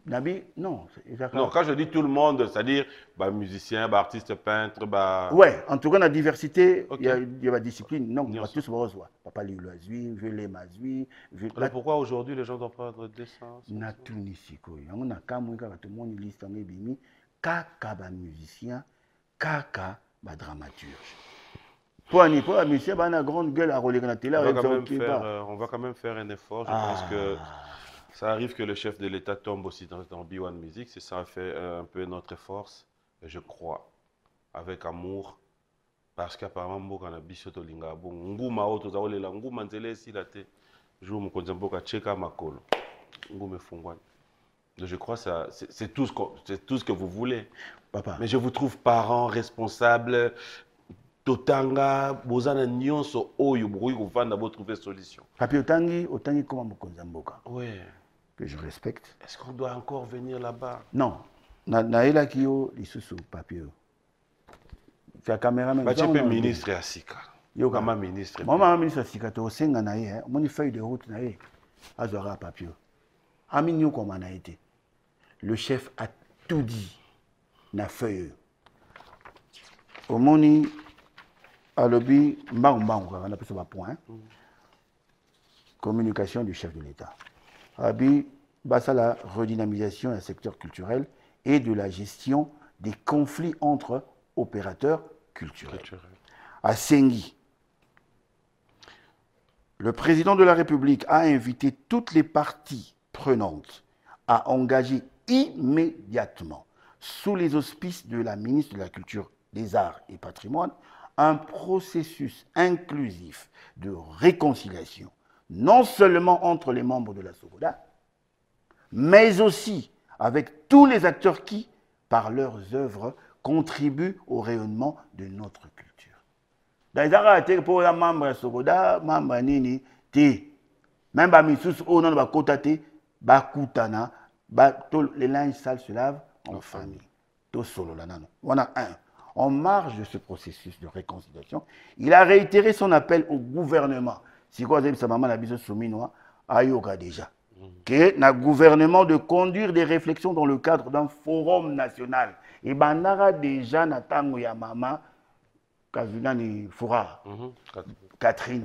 Nabi, non. Non, quand je dis tout le monde, c'est-à-dire bah, musicien, bah, artiste, peintre, bah... Ouais, en tout cas, la diversité, il okay. y, y, a la discipline. Non, on va tous voir. Papa Liloazui, Vele Mazui. Alors pourquoi aujourd'hui les gens doivent prendre des sens Na tout nisiko. On a kamwe kaka tout le monde liste en ebimi. Kaka ba musicien, kaka ba dramaturge. Pour un pour un musicien, bah, on a grande gueule à dans la télé. On va, quand même faire, euh, on va quand même faire un effort. Je ah. pense que ça arrive que le chef de l'État tombe aussi dans, dans B1 Music. C'est ça fait euh, un peu notre force, je crois, avec amour. Parce qu'apparemment, mboka na biso to linga bon. Nguma o to zaolela nguma nzele si la te. Jour mo konza mboka cheka makolo. Je crois ça c'est tout ce que c'est tout ce que vous voulez. Papa. Mais je vous trouve parents responsables totanga bozana nyonso oyo bokoki kovanda botrouver solution. Papi otangi otangi koma mokonzi ya mboka? Ouais que je respecte. Est-ce qu'on doit encore venir là-bas? Non. nayelaki yo lisusu papier oyo ya caméraman batie mpe ministre ya sika. Mama ministre mama ministre ya sika tosenga na ye omoni feuille de route na ye. Azwaka papier ami nyokoma na ye te. Le chef a tout dit na feuille oyo omoni alobi mbangu-mbangu kaka napesa bapoint communication du chef de l'état Abi la redynamisation du secteur culturel et de la gestion des conflits entre opérateurs culturels. Culturel. À Sengi, le président de la République a invité toutes les parties prenantes à engager immédiatement, sous les auspices de la ministre de la Culture, des Arts et Patrimoine, un processus inclusif de réconciliation non seulement entre les membres de la Sogoda, mais aussi avec tous les acteurs qui, par leurs œuvres, contribuent au rayonnement de notre culture. ezaka te mpo oza membre ya sokoda membre ya nini te meme bamisusu oyo nano bakota te bakutana le linge sale se lave en famille. tosolola nano. Wana un. En marge de ce processus de réconciliation il a réitéré son appel au gouvernement sikoyo azebisa mama na biso sominwa ayoka déjà. Que na gouvernement de conduire des réflexions dans le cadre d'un forum national. Ebandaka déjà na ntango ya mama kazinani fura. Mm -hmm. catherine.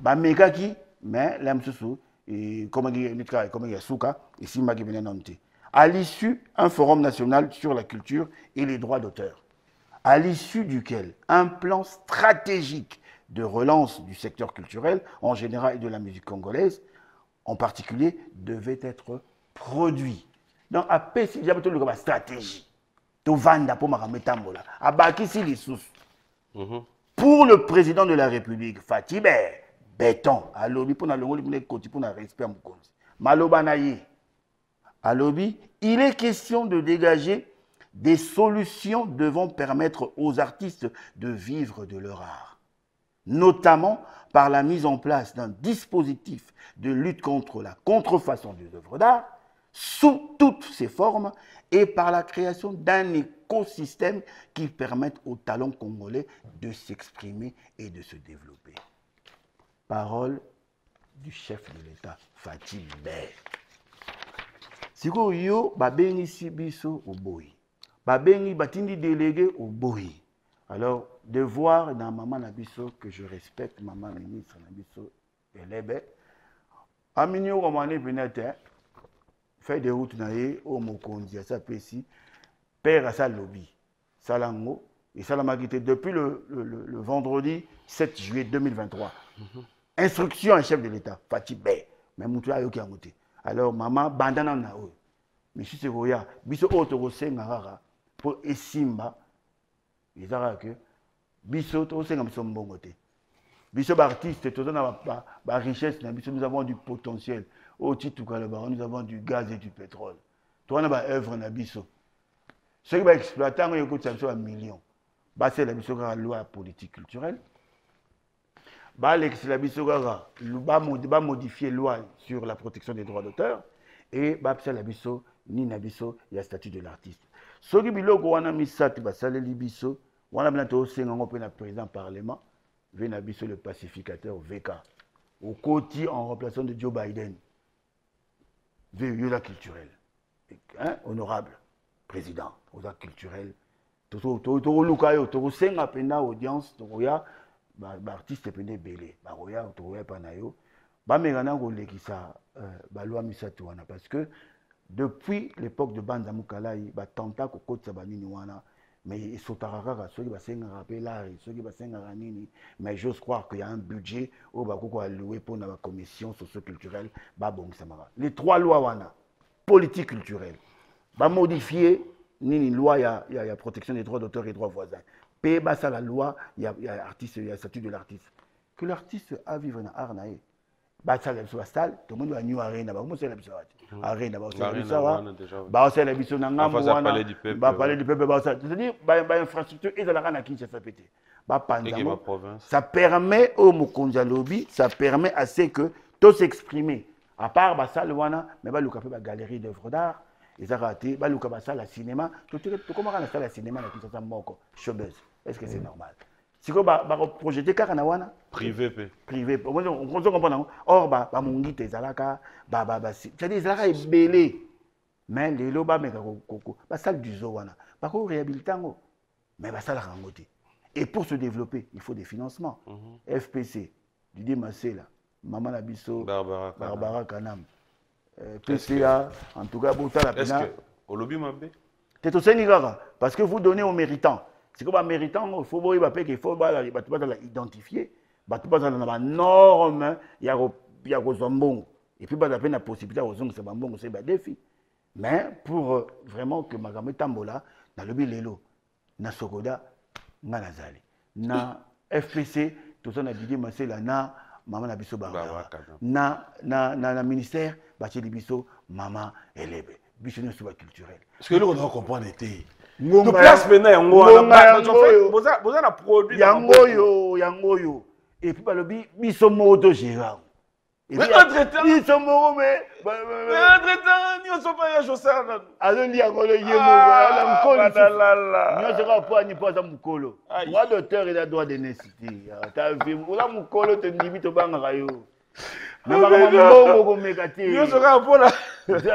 Bamekaki mais la mosusu komaki ya suka esimbaki pene nano te à l'issue un forum national sur la culture et les droits d'auteur. À l'issue duquel un plan stratégique de relance du secteur culturel en général et de la musique congolaise en particulier devait être produit. Donc, après, si j'ai une stratégie, tovanda pour marametambola, abakisi les sous. Pour le président de la République, Fatih béton, pour na longo libune koti pour na respect mukonzi. Maloba na ye. Alobi, il est question de dégager des solutions devant permettre aux artistes de vivre de leur art, notamment par la mise en place d'un dispositif de lutte contre la contrefaçon des œuvres d'art sous toutes ses formes et par la création d'un écosystème qui permette aux talents congolais de s'exprimer et de se développer. Parole du chef de l'État, Fatih Bey. sikoyo yo babengisi biso babengi batindi alors de voir dans maman na biso que je respecte maman ministre na biso elebe amini okomani pene te feuille de route na ye oyo mokonzi asa apesi père asa lobi sala yango esalamaki te depuis le, le, le, le vendredi 7 juillet 2023 mm -hmm. instruction ya chef de l'état fati be mais motu ayoki yango te alors mama banda nano na oyo. Misusu ekoya biso oyo tokosenga kaka mpo esimba eza kaka ke biso tokosenga biso mbongo te. Biso baartiste toza na barichesse na biso nous avons du potentiel. Oyo tituka lobaka nous avons du gaz et du pétrole. Toza na baœuvre na biso. Soki baexploite yango ekotisa biso bamillion basala biso kaka loi ya politique culturelle. Balekisela biso kaka bamodifie loi sur la protection des droits d'auteur. E basala biso nini na biso ya statut de l'artiste. Soki biloko wana misato basaleli biso wana bina tosenga mpe na président parlement ve na le pacificateur vk okoti en remplaçant de joe biden. Ve yola culturel. Hein? honorable président oza culturel. Tokoluka yo tokosenga mpenza audience tokoya baartiste mpenza ebele. Bakoya tokoya epa na yo. Bameka na kolekisa balwa misato wana. Parce que depuis l'époque de banza mukalai batenta kokotisa banini wana mais esotaka kaka soki basengaka mpe lari soki basengaka nini mais j'ose croire qu'il y a un budget oyo bakoki alloué mpona bacommission socioculturelle babongisamaka les trois lois wana politique culturelle bamodifie nini loi ya, ya, ya protection des droits d'auteur et droits voisins. Mpe basala loi ya, ya artiste ya statut de l'artiste. Que l'artiste a vivre na art na ye basala biso basale tomoni banew arena bango mosala biso wati arena awa baosala biso na ngambo wana bapale du peuple baosala c'est-à-dire bainfrastructure ezalaka na kinshasa pe te bapanzango ça permet oyo mokonzi alobi ça permet à ce que tosexprimer à part basale wana mais baluka mpe bagalerie d'œuvre d'art. Eza kaka te baluka basala cinéma. Tokomaka na sala ya cinéma na kinshasa moko showbus est ce que c'est normal? Sikoyo bakoprojete kaka na wana? Privé mpe privé ozo comprendre yango or bamongite ezalaka cetadire ezalaka ebele. Mais lelo bameka basale du zo wana. Bako réhabilite yango. Mais basalaka yango te. Et pour se développer il faut des financements. Fpc didie masela mama na biso barbara kanam. Pca en tout cas botala pena olobi mabe? Te tosengi kaka parce que vous donnez aux méritants sikoyo baméritant il faut boyeba mpe ke faut bato bazala identifier. Bato bazala na banorme ya kozwa mbongo epuis bazala mpe na possibilité ya kozongisa bambongo soki badefi mais pour vraiment que makambo etambola nalobi lelo na sokoda nga nazali na fpc toza na didie masela na mama na biso barbara na, na, na, na ministère batieli biso mama elebe. Biso nyonso parce que eloko comprendre place mpena yango boza na produit yango oyo yango oyo epuis balobi biso moko togéra biso moko meentretemps nyonso mpa ya josar nanu azoli yango lo ye mokoala mokolo nyonso kaka po ani mpo aza mokolo droit d'auteur eza droit de nécessité oza mokolo tondimi tobangaka yo me makambo mbongo komeka te nyonso kaka mpona kaka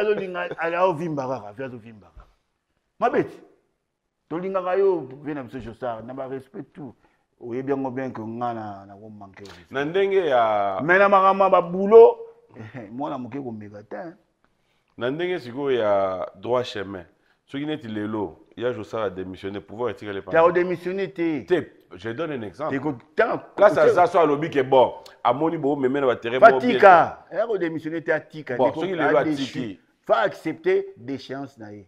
azovimba kaka mabeti tolingaka yo ve na biso josar na barespect tout. Oyebi yango bien ke nga nakomanke na ndenge ya me na makambo ya babulo mwana moke komeka te na ndenge sikoyo ya droit chemin soki neti lelo ya josar adémissionné pouvoir etikali ya kodémissionné te. Te je donne un exemple. Place aza so alobi ke bon. Amoni bomeme na baterrain fatika ya kodémissionné te atika soki lelo atiki fa accepter déchéance na ye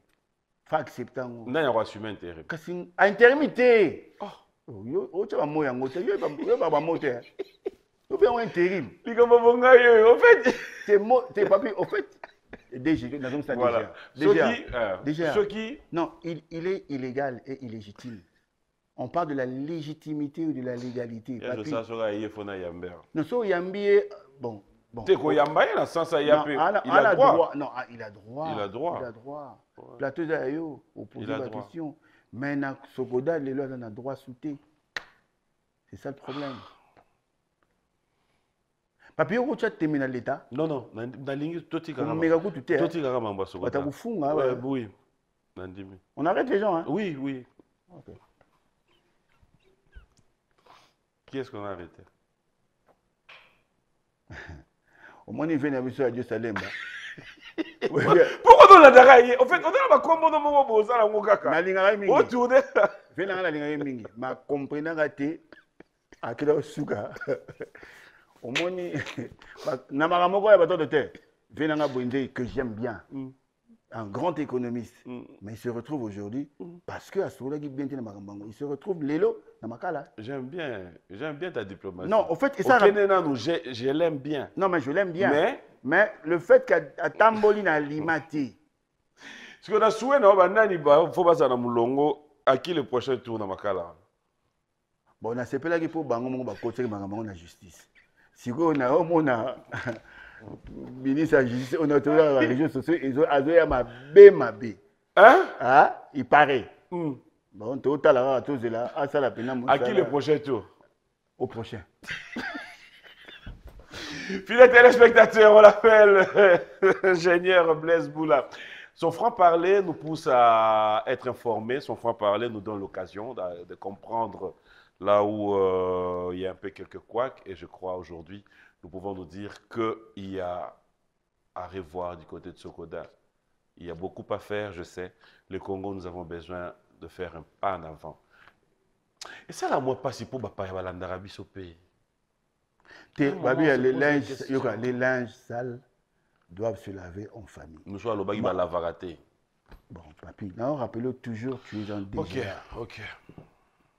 fa accepte yango ndani ya koassume intérim kasi ainterimi te otya bamo yango te yoyeba bamo te obe yango intérim likambo bongai oyo ofait te papi au fait DG, nous ça voilà. déjà. Soki, déjà. Soki... Non, il, il, est illégal et illégitime. On parle de la légitimité ou de la légalité. Sera yamber. Non, so bon. Bon. Te na ya pe. Il a droit. Non, il a droit. Il a droit. Il a droit. Plateau d'ayo, au poser Il a la droit. question. Mais na Sokoda, les lois ont droit sauté. C'est ça le problème. Papi yoko tya temena l'État. Non non, na na lingi toti kaka. Omeka kutu te. hein. Toti kaka mambo soko. Batakufunga. Ouais, ouais. oui. Nandimi. On arrête les gens. Hein. Oui, oui. Ok. Qui est-ce qu'on a arrêté? Omoni vene ya biso ya dieu salemba pourquoi tolandaka ye en fait otala bakombono moko bozala yango kaka nalingaka mingi. Oh, Otourne ve nanga nalingaka mingi. Makomprenaka te akela osuka omoni na makambo oyo ya batoto te ve nanga boye nde que j'aime bien. Mm. Un grand économiste. Mm. Mais il se retrouve aujourd'hui mm. parce que bien il se retrouve Lélo dans Makala. J'aime bien, j'aime bien ta diplomatie. Non, en fait, ça. je, je l'aime bien. Non, mais je l'aime bien. Mais, mais le fait qu'à Tamboli na limati. Ce qu'on a souhaité, non, il faut pas ça dans Moulongo. À qui le prochain tour dans Makala? Bon, on a sepelé qui pour bango mon côté bango la justice. Si on a au moins ministre de la justice on a dans la région sociale ils ont azoya mabe mabe. Hein? Ah, il paraît. Mm. Bon, à tous là, à ça la peine. À qui le prochain tour? Au prochain. Fidèles téléspectateurs, on l'appelle ingénieur Blaise Boula. Son franc-parler nous pousse à être informés, son franc-parler nous donne l'occasion de, de, comprendre là où euh, il y a un peu quelques couacs. Et je crois aujourd'hui, nous pouvons nous dire qu'il y a à revoir du côté de Sokoda. Il y a beaucoup à faire, je sais. Le Congo, nous avons besoin de faire un pas en avant. Et ça, là, moi, pas si pour l'Arabie au pays. Les linges, les linges sales doivent se laver en famille. Nous sommes à l'Obagi, la varaté. Bon, papi, non, rappelez toujours, tu es en DGA. Ok, ok.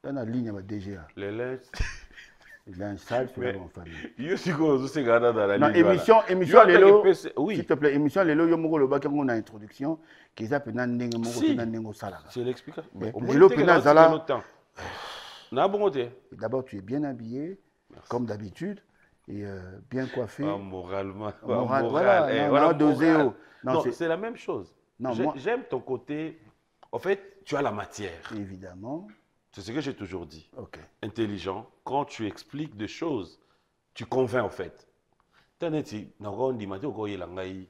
Dans la ligne, DGA. Les linges. Sales se lavent en famille. Dans. Non, émission, émission, Lélo. Oui. S'il te plaît, émission, Lélo, yo, moko, le bac, on a introduction. Moko, Sala. C'est l'explication. Zala. D'abord, tu es bien habillé, comme d'habitude et euh, bien coiffé. Ah, moralement. Moral, voilà, non, voilà, dosé. Non, c'est la même chose. J'aime ton côté. En fait, tu as la matière. Évidemment. C'est ce que j'ai toujours dit. Ok. Intelligent. Quand tu expliques des choses, tu convaincs en fait. Taneti, nagondi mati okoye langai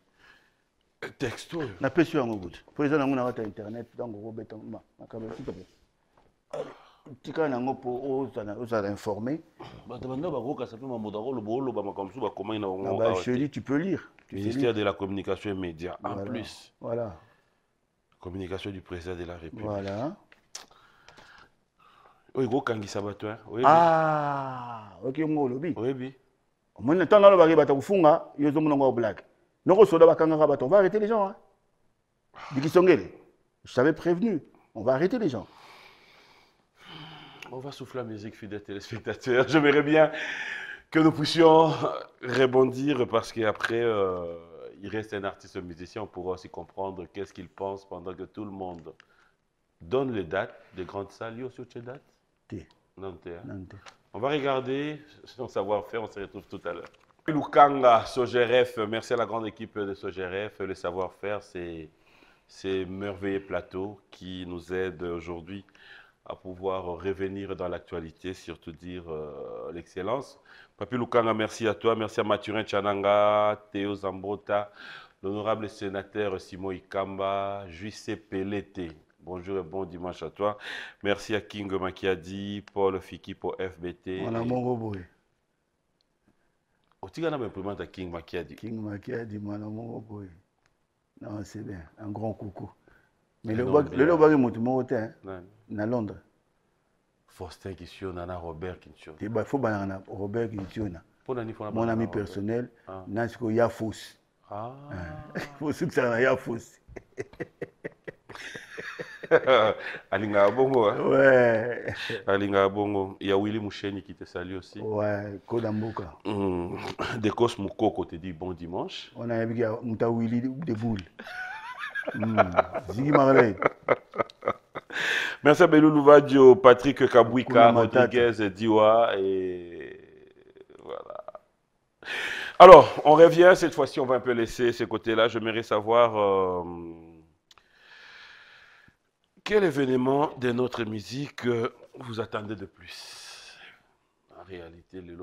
texto. Na pesu yango gut. Pour les gens on a internet donc go beton ma caméra s'il te plaît. tika nango mpo ozala informé bato banda bakokasa mpe mamoto akoloba oloba makambo mosusu bakomai na bango tu peux lire ministère de la communication et médias en plus voilà communication du président de la république voilà oyo ekokangisa bato ah oki ngo olobi oyebi omoni ntango alobaki bato kofunga yo ozomona ngo blague noko soda bakangaka bato on va arrêter les gens hein? bikisongele je t'avais prévenu on va arrêter les gens on va souffler la musique, fidèles téléspectateurs. J'aimerais bien que nous puissions rebondir parce qu'après, euh, il reste un artiste musicien. On pourra aussi comprendre qu'est-ce qu'il pense pendant que tout le monde donne les dates des grandes salles. Yo, sur ces dates Non, On va regarder son savoir-faire. On se retrouve tout à l'heure. Lukanga, Sogeref, merci à la grande équipe de Sogeref. Le savoir-faire, c'est ces merveilleux plateaux qui nous aident aujourd'hui à pouvoir revenir dans l'actualité, surtout dire euh, l'excellence. Papi Lukanga, merci à toi, merci à Mathurin Chananga, Théo Zambota, l'honorable sénateur Simon Ikamba, Juissé Pelete. Bonjour et bon dimanche à toi. Merci à King Makiadi, Paul Fiki pour FBT. A mon robot. Tu as imprimante à King Makiadi. King Makiadi, mon robot. Non, c'est bien. Un grand coucou. Mais le loba ke moto moko te na londres faustin kisiona na robert kintiona te bafo banaka na robert kintiona mon ami personnel na sikoyo ya fosi fosukisaka na ya fosi alingaka bongo ouais. alingaka bongo ya willi musheni qui te salue aussi ouais, koda mboka mm. decos mokoko te dit bon dimanche on ayebiki moto ya willi de boule Merci à Belou Louvadio, Patrick Kabouika, Rodriguez, Diwa et voilà. Alors, on revient. Cette fois-ci, on va un peu laisser ces côtés-là. J'aimerais savoir euh, quel événement de notre musique vous attendez de plus. En réalité, le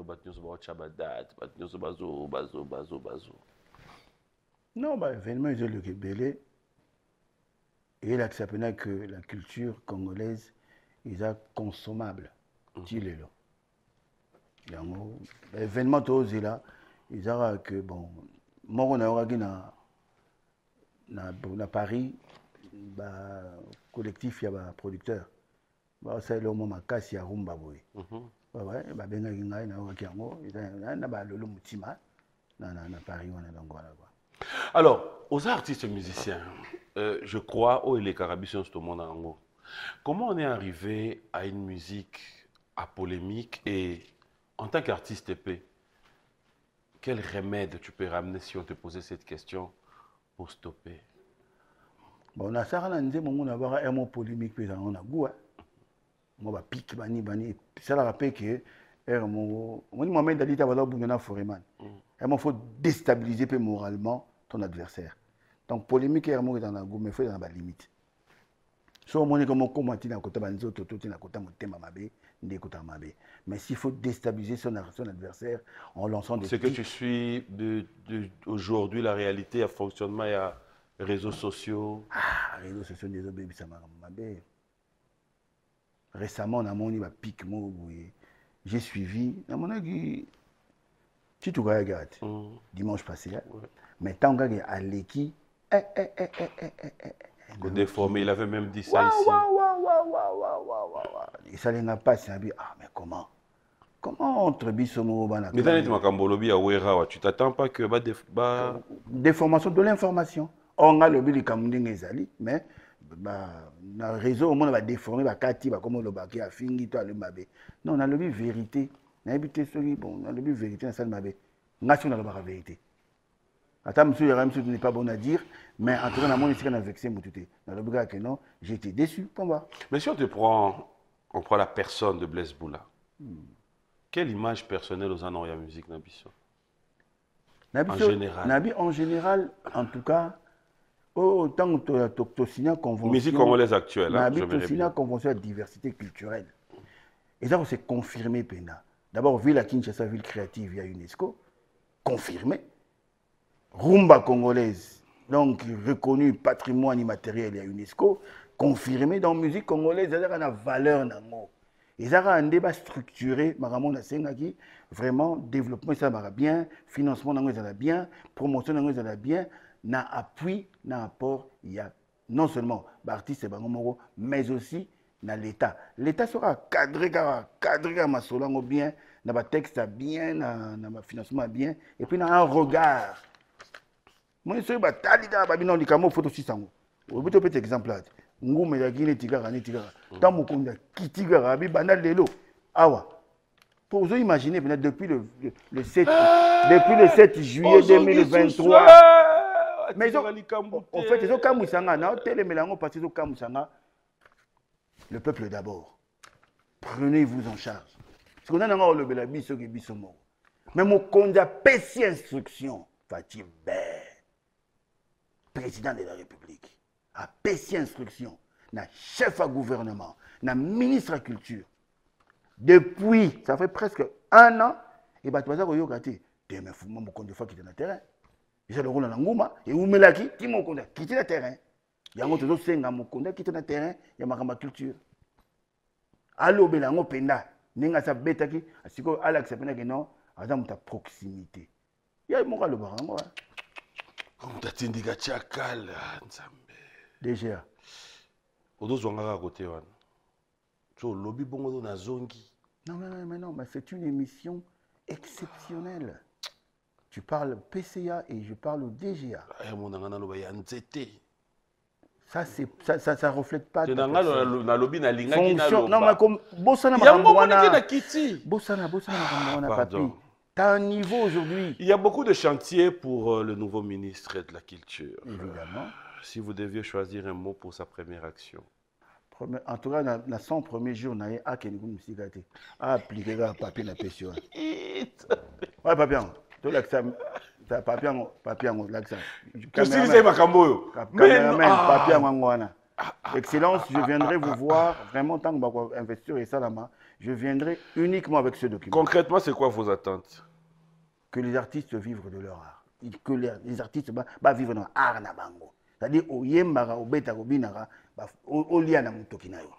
Chabadat, Bazo, Bazo, Bazo, Bazo. Non, bah, événement, il le belé. Et là, que la culture congolaise est consommable. Tu l'es là. L'événement tous là, ils ont que bon, moi on a na na na Paris, ba collectif ya baprodukteur basalelongo mwa makasi ya rumba boye babengaki ngai nayokaki yango na balolo motima na paris wana donc wana kua alors oza artiste musicien euh, je crois oh, oyo elekaka biso nyonso tomona yango comment on est arrivé à une musique à polémique et en tant qu'artiste épée quel remède tu peux ramener si on te posait cette question pour stopper bon nasaka na nzembo ngo na baka emo polémique mpe ezalanga na goût mo bapike bani bani esalaka mpe ke ere moko omoni mohamed ali te baza kobunda na foreman. Ere moko faut déstabiliser mpe moralement ton adversaire. Donc polémique ere moko ezala na goût mais faut ezala na balimite so omoni ko mokoma ntina kota banzoto to ntina kota motema mabe nde ekotaka mabe mais s'il faut déstabiliser son, son adversaire en lançant des c'est que tu suis de, de, aujourd'hui la réalité ya fonctionnement ya réseaux sociaux ah, réseaux sociaux ndezo obebisa makambo mabe récemment namoni bapike moko boye j'ai suivi namonaki tituka yaki ate mm. dimanche passé ouais. mais ntango kaka aleki eh, eh, eh, eh, eh, eh, eh. eh, eh. déformé. Il avait même dit ça ici. Et ça n'a pas si Ah, mais comment Comment entre Bissomo Mais tu t'attends pas que. Déformation de l'information. Or nga lobi likambo ndenge ezali mais ba, na réseau omona badéforme bakati bakoma olobaki afingi to alobi mabe. Non nalobi vérité. Nayebi te soki bon nalobi vérité nasali mabe. Nga soki nalobaka vérité. Ata mosusu yaka mosusu n'est pas bon à dire mais en tout cas namoni esika na vexe motu te. Nalobi kaka ke non été déçu pomba mais si on te prend on prend la personne de Blaise Boula hmm. quelle image personnelle aux anneaux ya musique na biso en général. Nabi en général en tout cas oyo ntango tosina convention congolaise actuelle nabi tosina convention ya diversité culturelle eza confirmé mpena d'abord ville ya kinshasa ville créative ya unesco confirmé rumba congolaise donc reconnue patrimoine immatériel ya unesco confirmé dans musique congolaise ezalaka na valeur nango ezalaka nde bastructuré makambo nasengaki vraiment développement esalamaka bien financement nango ezala bien promotion nango ezala bien na appui na apport ya non seulement baartiste bango moko mais aussi na l'état. L'état soki acadre kaka cadre kaka masolo yango bien na batexte ya bien na, na bafinancement ya bien et puis na un regard. Moni soki batali kaka babino likambo fo tosisa yango oyebi to pete exemple ate ngumu ezalaki neti kaka neti kaka ntan mokonzi akiti kaka abi banda lelo. Awa. Po ozoimagine pena depuis le, le, le 7 depuis le 7 juillet 2023 mais en fait ezokamwisa nga naotelemela yango parce ezokamwisa nga le peuple d'abord. Prenez-vous en charge. Sikoyo nanga olobela biso ke biso moko. Mais mokonzi apesi instruction faci ber président de la république apesi instruction na chef à gouvernement na ministre ya culture. Depuis ça fait presque un an e bato baza koyoka te fuma mokonzi fo akita na terrain eza lokola na nguma ewumelaki ti mokonzi akiti na terrain. Yango tozosenga mokonzi akiti na terrain ya makambo ya culture. Alobela yango mpenza ndenge asi abetaki sikoyo alakisa mpendaki non aza moto ya proximité. Ye moko alobaka yango moto atindika tia kala nzambe. Dga ozozwanga kaka kote wana. So olobi bongo to nazongi non mais non mais c'est une émission exceptionnelle je parle PCA et je parle au DGA. Eh, ça, ça, ça, reflète pas. Fonction. Il y a beaucoup de chantiers pour euh, le nouveau ministre de la Culture. Euh, si vous deviez choisir un mot pour sa première action. En tout cas, dans 100 on a appliqué papier. Ouais, papier. Hein tolakisa papier yango papier yango lakisa tosilisa makambo oyo. Cameraman papier yango yango wana. Excellence je viendrai vous voir vraiment ntango bakoinvestir esalama je viendrai uniquement avec ce document. Concrètement c'est quoi vos attentes? Que les artistes vivent de leur art. Que les, les artistes bavivre na art na bango. C'est-à-dire oyembaka obetaka obinaka olia na motoki na yo.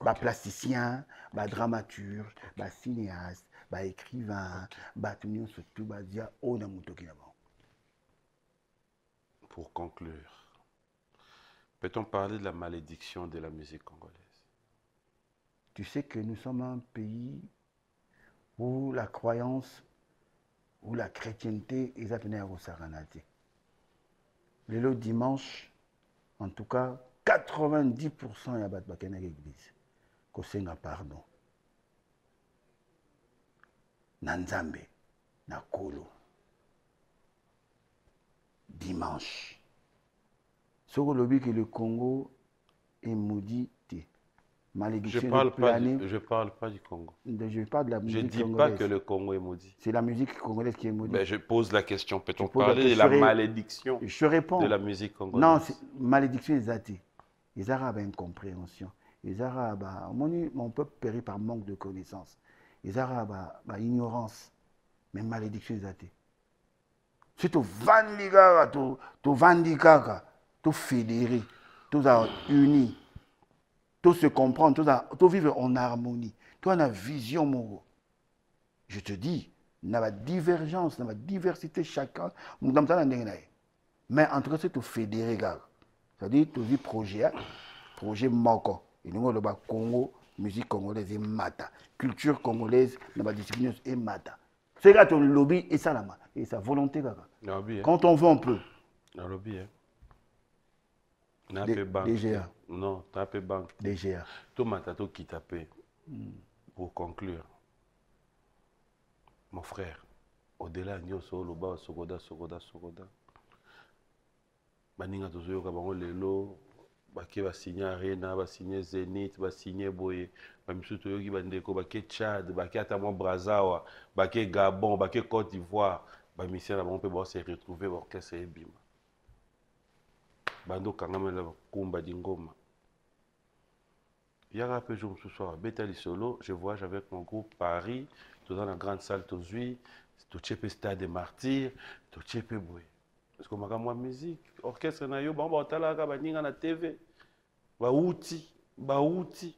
Baplasticien badramaturge basinéaste baécrivain bato nyonso tu bazia oyo na motoki na bango pour conclure peut-on parler de la malédiction de la musique congolaise? Tu sais que nous sommes un pays où la croyance où la chrétienté eza pene ya kosakana te lelo dimanche en tout cas 90% ya bato bakendaki église. Kosenga pardon na nzambe na kolo. Dimanche. Soki olobi ke le congo est maudit te malédiction Je est parle, pas du, je parle pas du Congo. je parle de la Je musique dis pas que le Congo est maudit. c'est la musique congolaise qui est maudite. Ben, je pose la question. Peut-on parler de la malédiction je réponds. de la musique congolaise? Non c'est- malédiction eza te ezaka baincompréhension ezaka ba omoni mon peuple périt par manque de connaissance ezaka ba- baignorance mais malédiction eza te so tovandi kaka to- tovandi kaka tofédéré tozala uni. Tose comprendre tovivre en harmonie. Toza na vision moko je te dis na badivergence na badiversité chacun. Moto na moto aza na ndenge na ye. Mais en tout cas c'est tofédéré kaka c'est-à-dire tozi projet projet moko. Elingi oloba congo musique congolaise emata culture congolaise na badiscipline nyonso emata soki kaka tolobi esalama esa volonté kaka hein. quand on veut on peut Nalobi. Na banque. DGA. Non, pe banque. dga tomata tokita mpe pour conclure mon frère au-delà ya nyonso oloba sokoda sokoda sokoda baninga tozoyoka bango lelo bake basigne arena basigne zénith basigne boye. Bamisusu toyoki bandeko bake tchad bake ata mwa brazawa bake gabon bake côte d'ivoire. Bamisien na bango mpe baose retrouve baorchestre ebima bando okangamela bakumba dingoma yaka mpe jour mosusu awa beta lisolo je voyage avec mon groupe paris. Toza na grande salle tozwi totie mpe stade de martyr totie mpe boye makambo ya musique orchestre na yo bango baotalaka baninga na tv bauti bauti.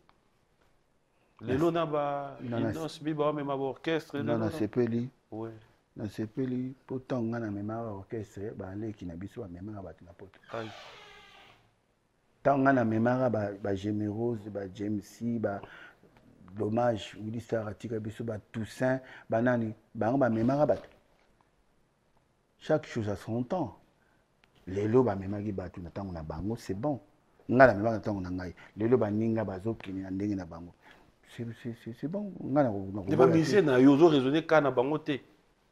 Lelo na ba Na- na- inonce bi baomema baorchestre nga nasepeli ouais. nasepeli mpo ntango nga namemaka orchestre baleki na biso bamemaka bato na poto. Ntango nga namemaka bagénérose bajames ba dommage wili star atika biso batoussaint banani bango bamemaka bato. Chaque chose à son temps. Lelo bamemaki bato na ntango na bango c'est bon nga namemaka na ntango na ngai. Lelo baninga bazokende na ndenge na bango. C'est- bon. Nga na- na- yo ozoraisonne kaka na bango te.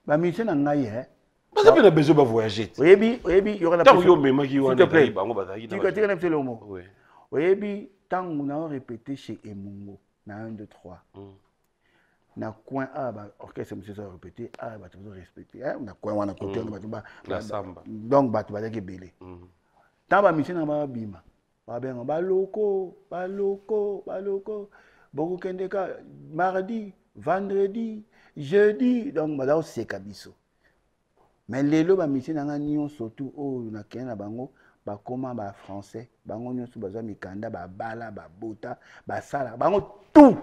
Bamisien na ngai e baza mpe na besoin bavoyage te oyebi oyebi yoka na ntango pression- yo omemaki S'il wana te plaît. ezali bango bazalaki na biso elomo Ouais. oyebi ntango na répété chez emungo na 1 2 3 Mm. na coin a baorchestre mosusu arépété a bato bazorespecte na coin wana kote wana bato donc bato bazalaki ebele. Mm. ntango bamisien na babima babenga baloko baloko baloko. Bokokende ka mardi vendredi jeudi. Donc baza koseka biso. Mais lelo bamisien na nga nyonso tu. Oyo nakende na bango bakóma bafrançais bango nyonso bazwa mikanda babala babota basala bango tout.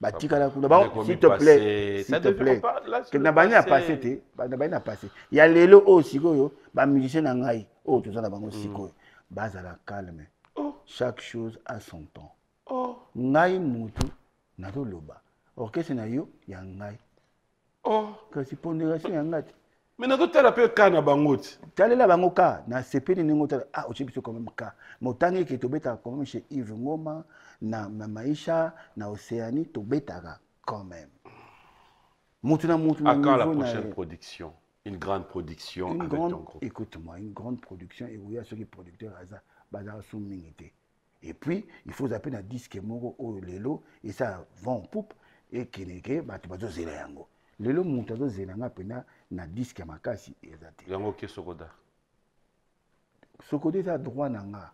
Batikala kuna Avec bango omi s'il te passé, plaît ça s'il te devient plaît. pas- là, Que sur na le bani na passé. te. Na bani na passé. Ya lelo oyo sikoyo. Bamusicien na ngai. Oyo toza na bango sikoyo bazala calme. Oh, chaque chose a son temps. Oh, ngai mutu nazoloba orchestre na yo ya ngai oh. kasi pondération ya ngai te me nazotala mpe ka na bango ti. Talela bango ka nasepeli ndenge otala ah otie biso quand même ka. Mais otangi eke tobetaka quand même chez yves ngoma na, na maisha na océanie tobetaka quand même. Mutu na mutu na niveau na production? Une grande production une avec grande ton groupe. Écoute-moi une grande production ekoya soki producteur aza bazala so mingi te et puis il faut zape na disque moko oyo lelo esa vent poupe ekeneke bato bazozela yango. Lelo moto azozela nga mpena na disque makasi eza te yango oke sokoda? Sokodo eza droit na nga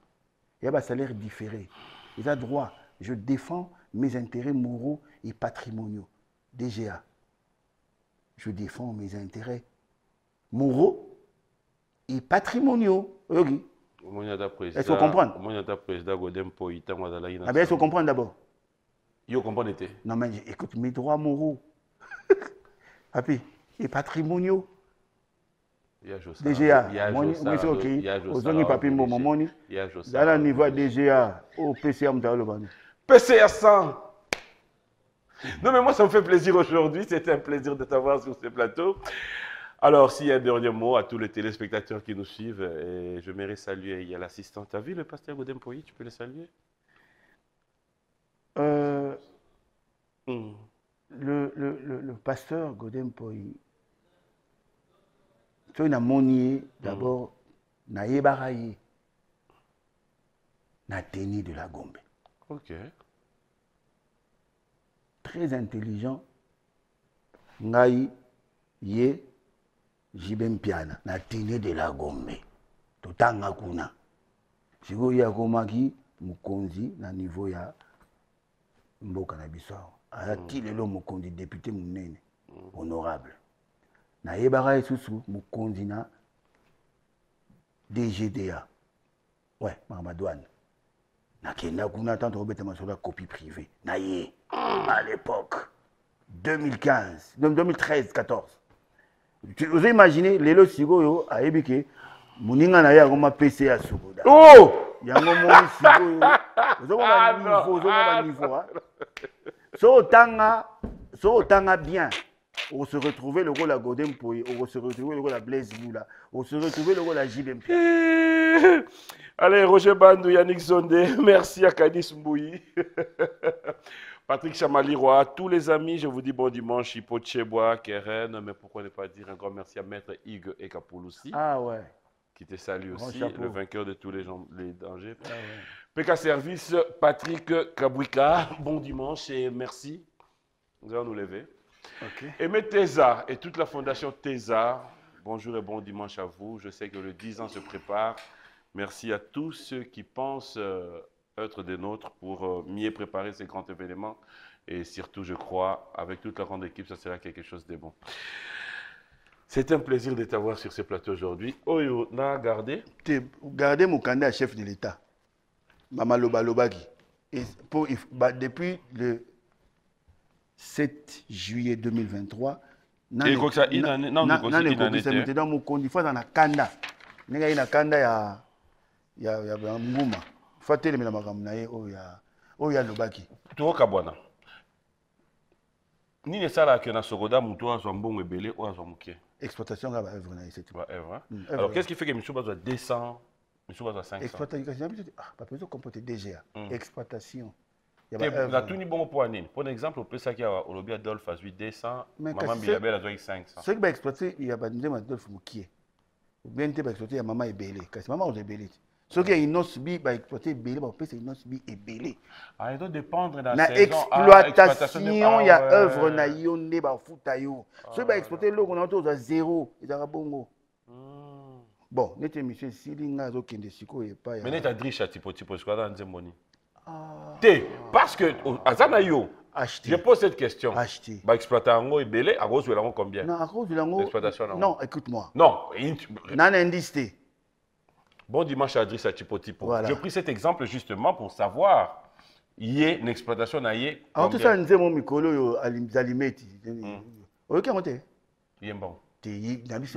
ya basalaire différé eza droit. Je défends mes intérêts moraux et patrimoniaux. Dga je défends mes intérêts moraux et patrimoniaux Est-ce qu'on comprend ah bien est-ce qu'on comprend d'abord yo comprendre te non mais écoute mes droits moraux papi et patrimoniaux. Dga omisi oki ozongi papi oblige. moni zala niveau ya dga oyo pca moto alobani PCA 100 Non, mais moi, ça me fait plaisir aujourd'hui. C'était un plaisir de t'avoir sur ce plateau. Alors, s'il y a un dernier mot à tous les téléspectateurs qui nous suivent, et je mérite saluer, il y a l'assistant. Tu as vu le pasteur Godem Poyi Tu peux le saluer? Euh, hmm. le, le, le, le, pasteur Godem Poyi, tu as monié d'abord, mm. na yebaraye, na teni de la Gombe. Ok. Très intelligent. Ngai, ye, jibe mpiana na tene de la gombe. Totanga kuna. Sikoyo akomaki mokonzi na niveau ya mboka na biso awa. Azaki mm. lelo mokonzi député monene mm. honorable. Nayebaka lisusu mokonzi na dgda ouais makambo douane nakenda kuna ntanto kobeta masolo ya copie privé na ye à l'époque 2015 2013 14 ozo imagine lelo sikoyo ayebi ke moninga na ye akoma pese ya sokoda oh! yango moni sikoyo ozomona niveau ozomona niveau so otanga so otanga bien. Okose retrouver lokola godin mpoye okose retrouver lokola blaise lula okose retrouver lokola jibe mpi allez roger bandu yannick zonde merci à kadis mbouyi Patrick Chamaliroy, tous les amis, je vous dis bon dimanche, Hippo Chebois, Keren, mais pourquoi ne pas dire un grand merci à Maître Hugues et Kapouloussi. Ah ouais. Qui te salue aussi, le vainqueur de tous les, gens, les dangers. Ah ouais. PK Service, Patrick Kabouika, bon dimanche et merci. Nous allons nous lever. Okay. Aimé Tézard et toute la fondation Tézard, bonjour et bon dimanche à vous. Je sais que le 10 ans se prépare. Merci à tous ceux qui pensent euh, être des nôtres pour euh, mieux préparer ces grands événements. Et surtout, je crois, avec toute la grande équipe, ça sera quelque chose de bon. C'est un plaisir de t'avoir sur ce plateau aujourd'hui. Oyo, na gardé? Gardé mon candidat chef de l'État, Mama Loba Lobagi. Bah, depuis le 7 juillet 2023, nani kokisa inane non nani kokisa mitenda mukondi fata na kanda ninga ina kanda ya ya ya nguma fa telemela makambo na ye oyo oyo alobaki. Tokoka bwana. Nini esalaka na sokoda moto azwa mbongo ebele oyo azwa moke? Exploitation kaka baœuvre na ye baœuvre alors qu'est ce qui fait que misu bazwa 200 misu bazwa 500 exploitation bape ozocomporte dga exploitation. Natuni bongo mpo ya nini mpo na exemple opesaki awa olobi adolphe azwi 200 mama mbilabel azwaki 500 soki baexploite ya bandema adolphe mokie obien te baexploite ya mama ebele. Kasi mama ozwa ebele te soki ya inos bi baexploite ebele bakopesa inos bi ebele na exploitation ya œuvre na yo nde bafuta yo soki baexploite eloko na yo to ozwa zéro ezalaka bongo bon neti émission esili ngai azokende sikoyo epai neti adriche ya tipotipo sikoyo aza na nzembo nini te parce que aza na yo acheté. Je pose cette question. Acheté. Bah, exploiter en gros, belé, à gros, tu combien? Non, à tu L'exploitation Non, écoute-moi. Non. Nan indice. Bon dimanche à Adrissa Chipotipo. Voilà. Je pris cet exemple justement pour savoir. Il y a une exploitation à y En tout cas, nous avons mikolo alimeti. Oyo ke monte? Yembango. Te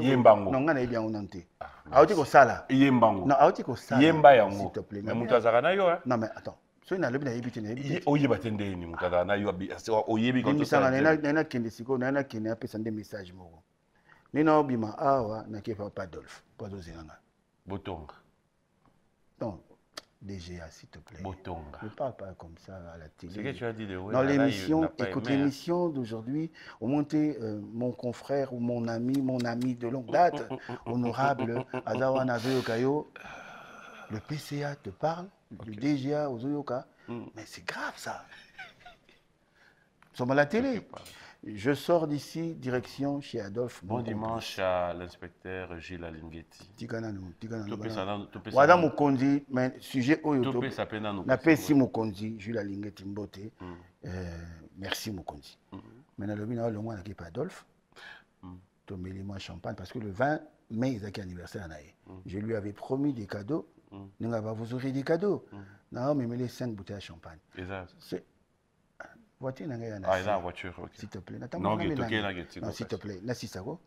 yembango. Non ngana yebi yango nante. Auti ko sala. Yembango. Non, auti ko sala. Yemba yango. S'il te plaît. Mais mutazaka na yo hein. Non mais attends. soki nalobi nayebi te te oyeba te ndeni moto azala na yo oyebi emisanga naye nakende sikoyo naye nakende apesa nde message moko nde naobima awa nakepa pa adolphe mpo azozenganga botonga non DGA, s'il te plaît. Botonga. Ne parle pas comme ça à la télé. Ce que tu as dit de Dans l'émission, écoute l'émission d'aujourd'hui, au monté euh, mon confrère ou mon ami, mon ami de longue date, honorable Azawa Okayo, le PCA te parle, okay. le DGA aux Oyoka. Mm. Mais c'est grave ça. Nous sommes à la télé. Je sors d'ici, direction chez Adolphe. Bon dimanche à l'inspecteur Gilles Alingeti. Tikanano, tikanano. Wada Mukondi, mais sujet Oyo. Na pesi Mukondi, Gilles Alingeti Mbote. Mm. Euh, merci Mukondi. Mm. Maintenant, le bina longo na kipa Adolphe. Mm. Tomeli moi champagne parce que le 20 mai, ils anniversaire naïe. Mm. Je lui avais promis des cadeaux. Vous aurez des cadeaux. Non, mais les 5 bouteilles de champagne. C'est voiture na ngai ya ah, eza voiture okay. s'il te plaît non s'il te plaît na sisako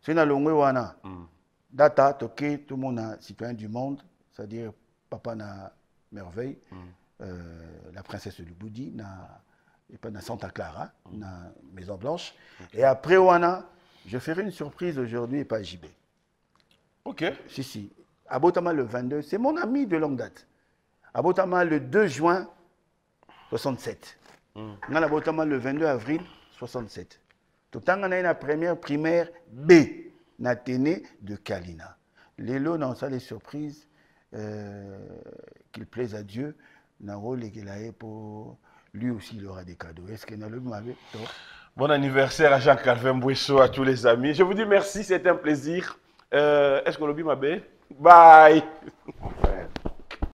soki na longwe wana mm. data toke tomona citoyen du monde c'est-à-dire papa na merveille mm. euh, la princesse du boudi na epa na santa clara mm. na maison blanche okay. et après wana Je ferai une surprise aujourd'hui et pas JB. Ok. Si, si. Abotama le 22, c'est mon ami de longue date. Abotama le 2 juin 67. Mm. Abotama le 22 avril 67. Tout le temps, on a la première primaire B, Naténé de Kalina. Lélo, dans ça, les surprises, euh, qu'il plaise à Dieu, lui aussi, il aura des cadeaux. Est-ce que Nalo m'avait Bon anniversaire à Jean-Calvin Bouesso, à tous les amis. Je vous dis merci, c'était un plaisir. Euh, Est-ce que l'objet m'a Bye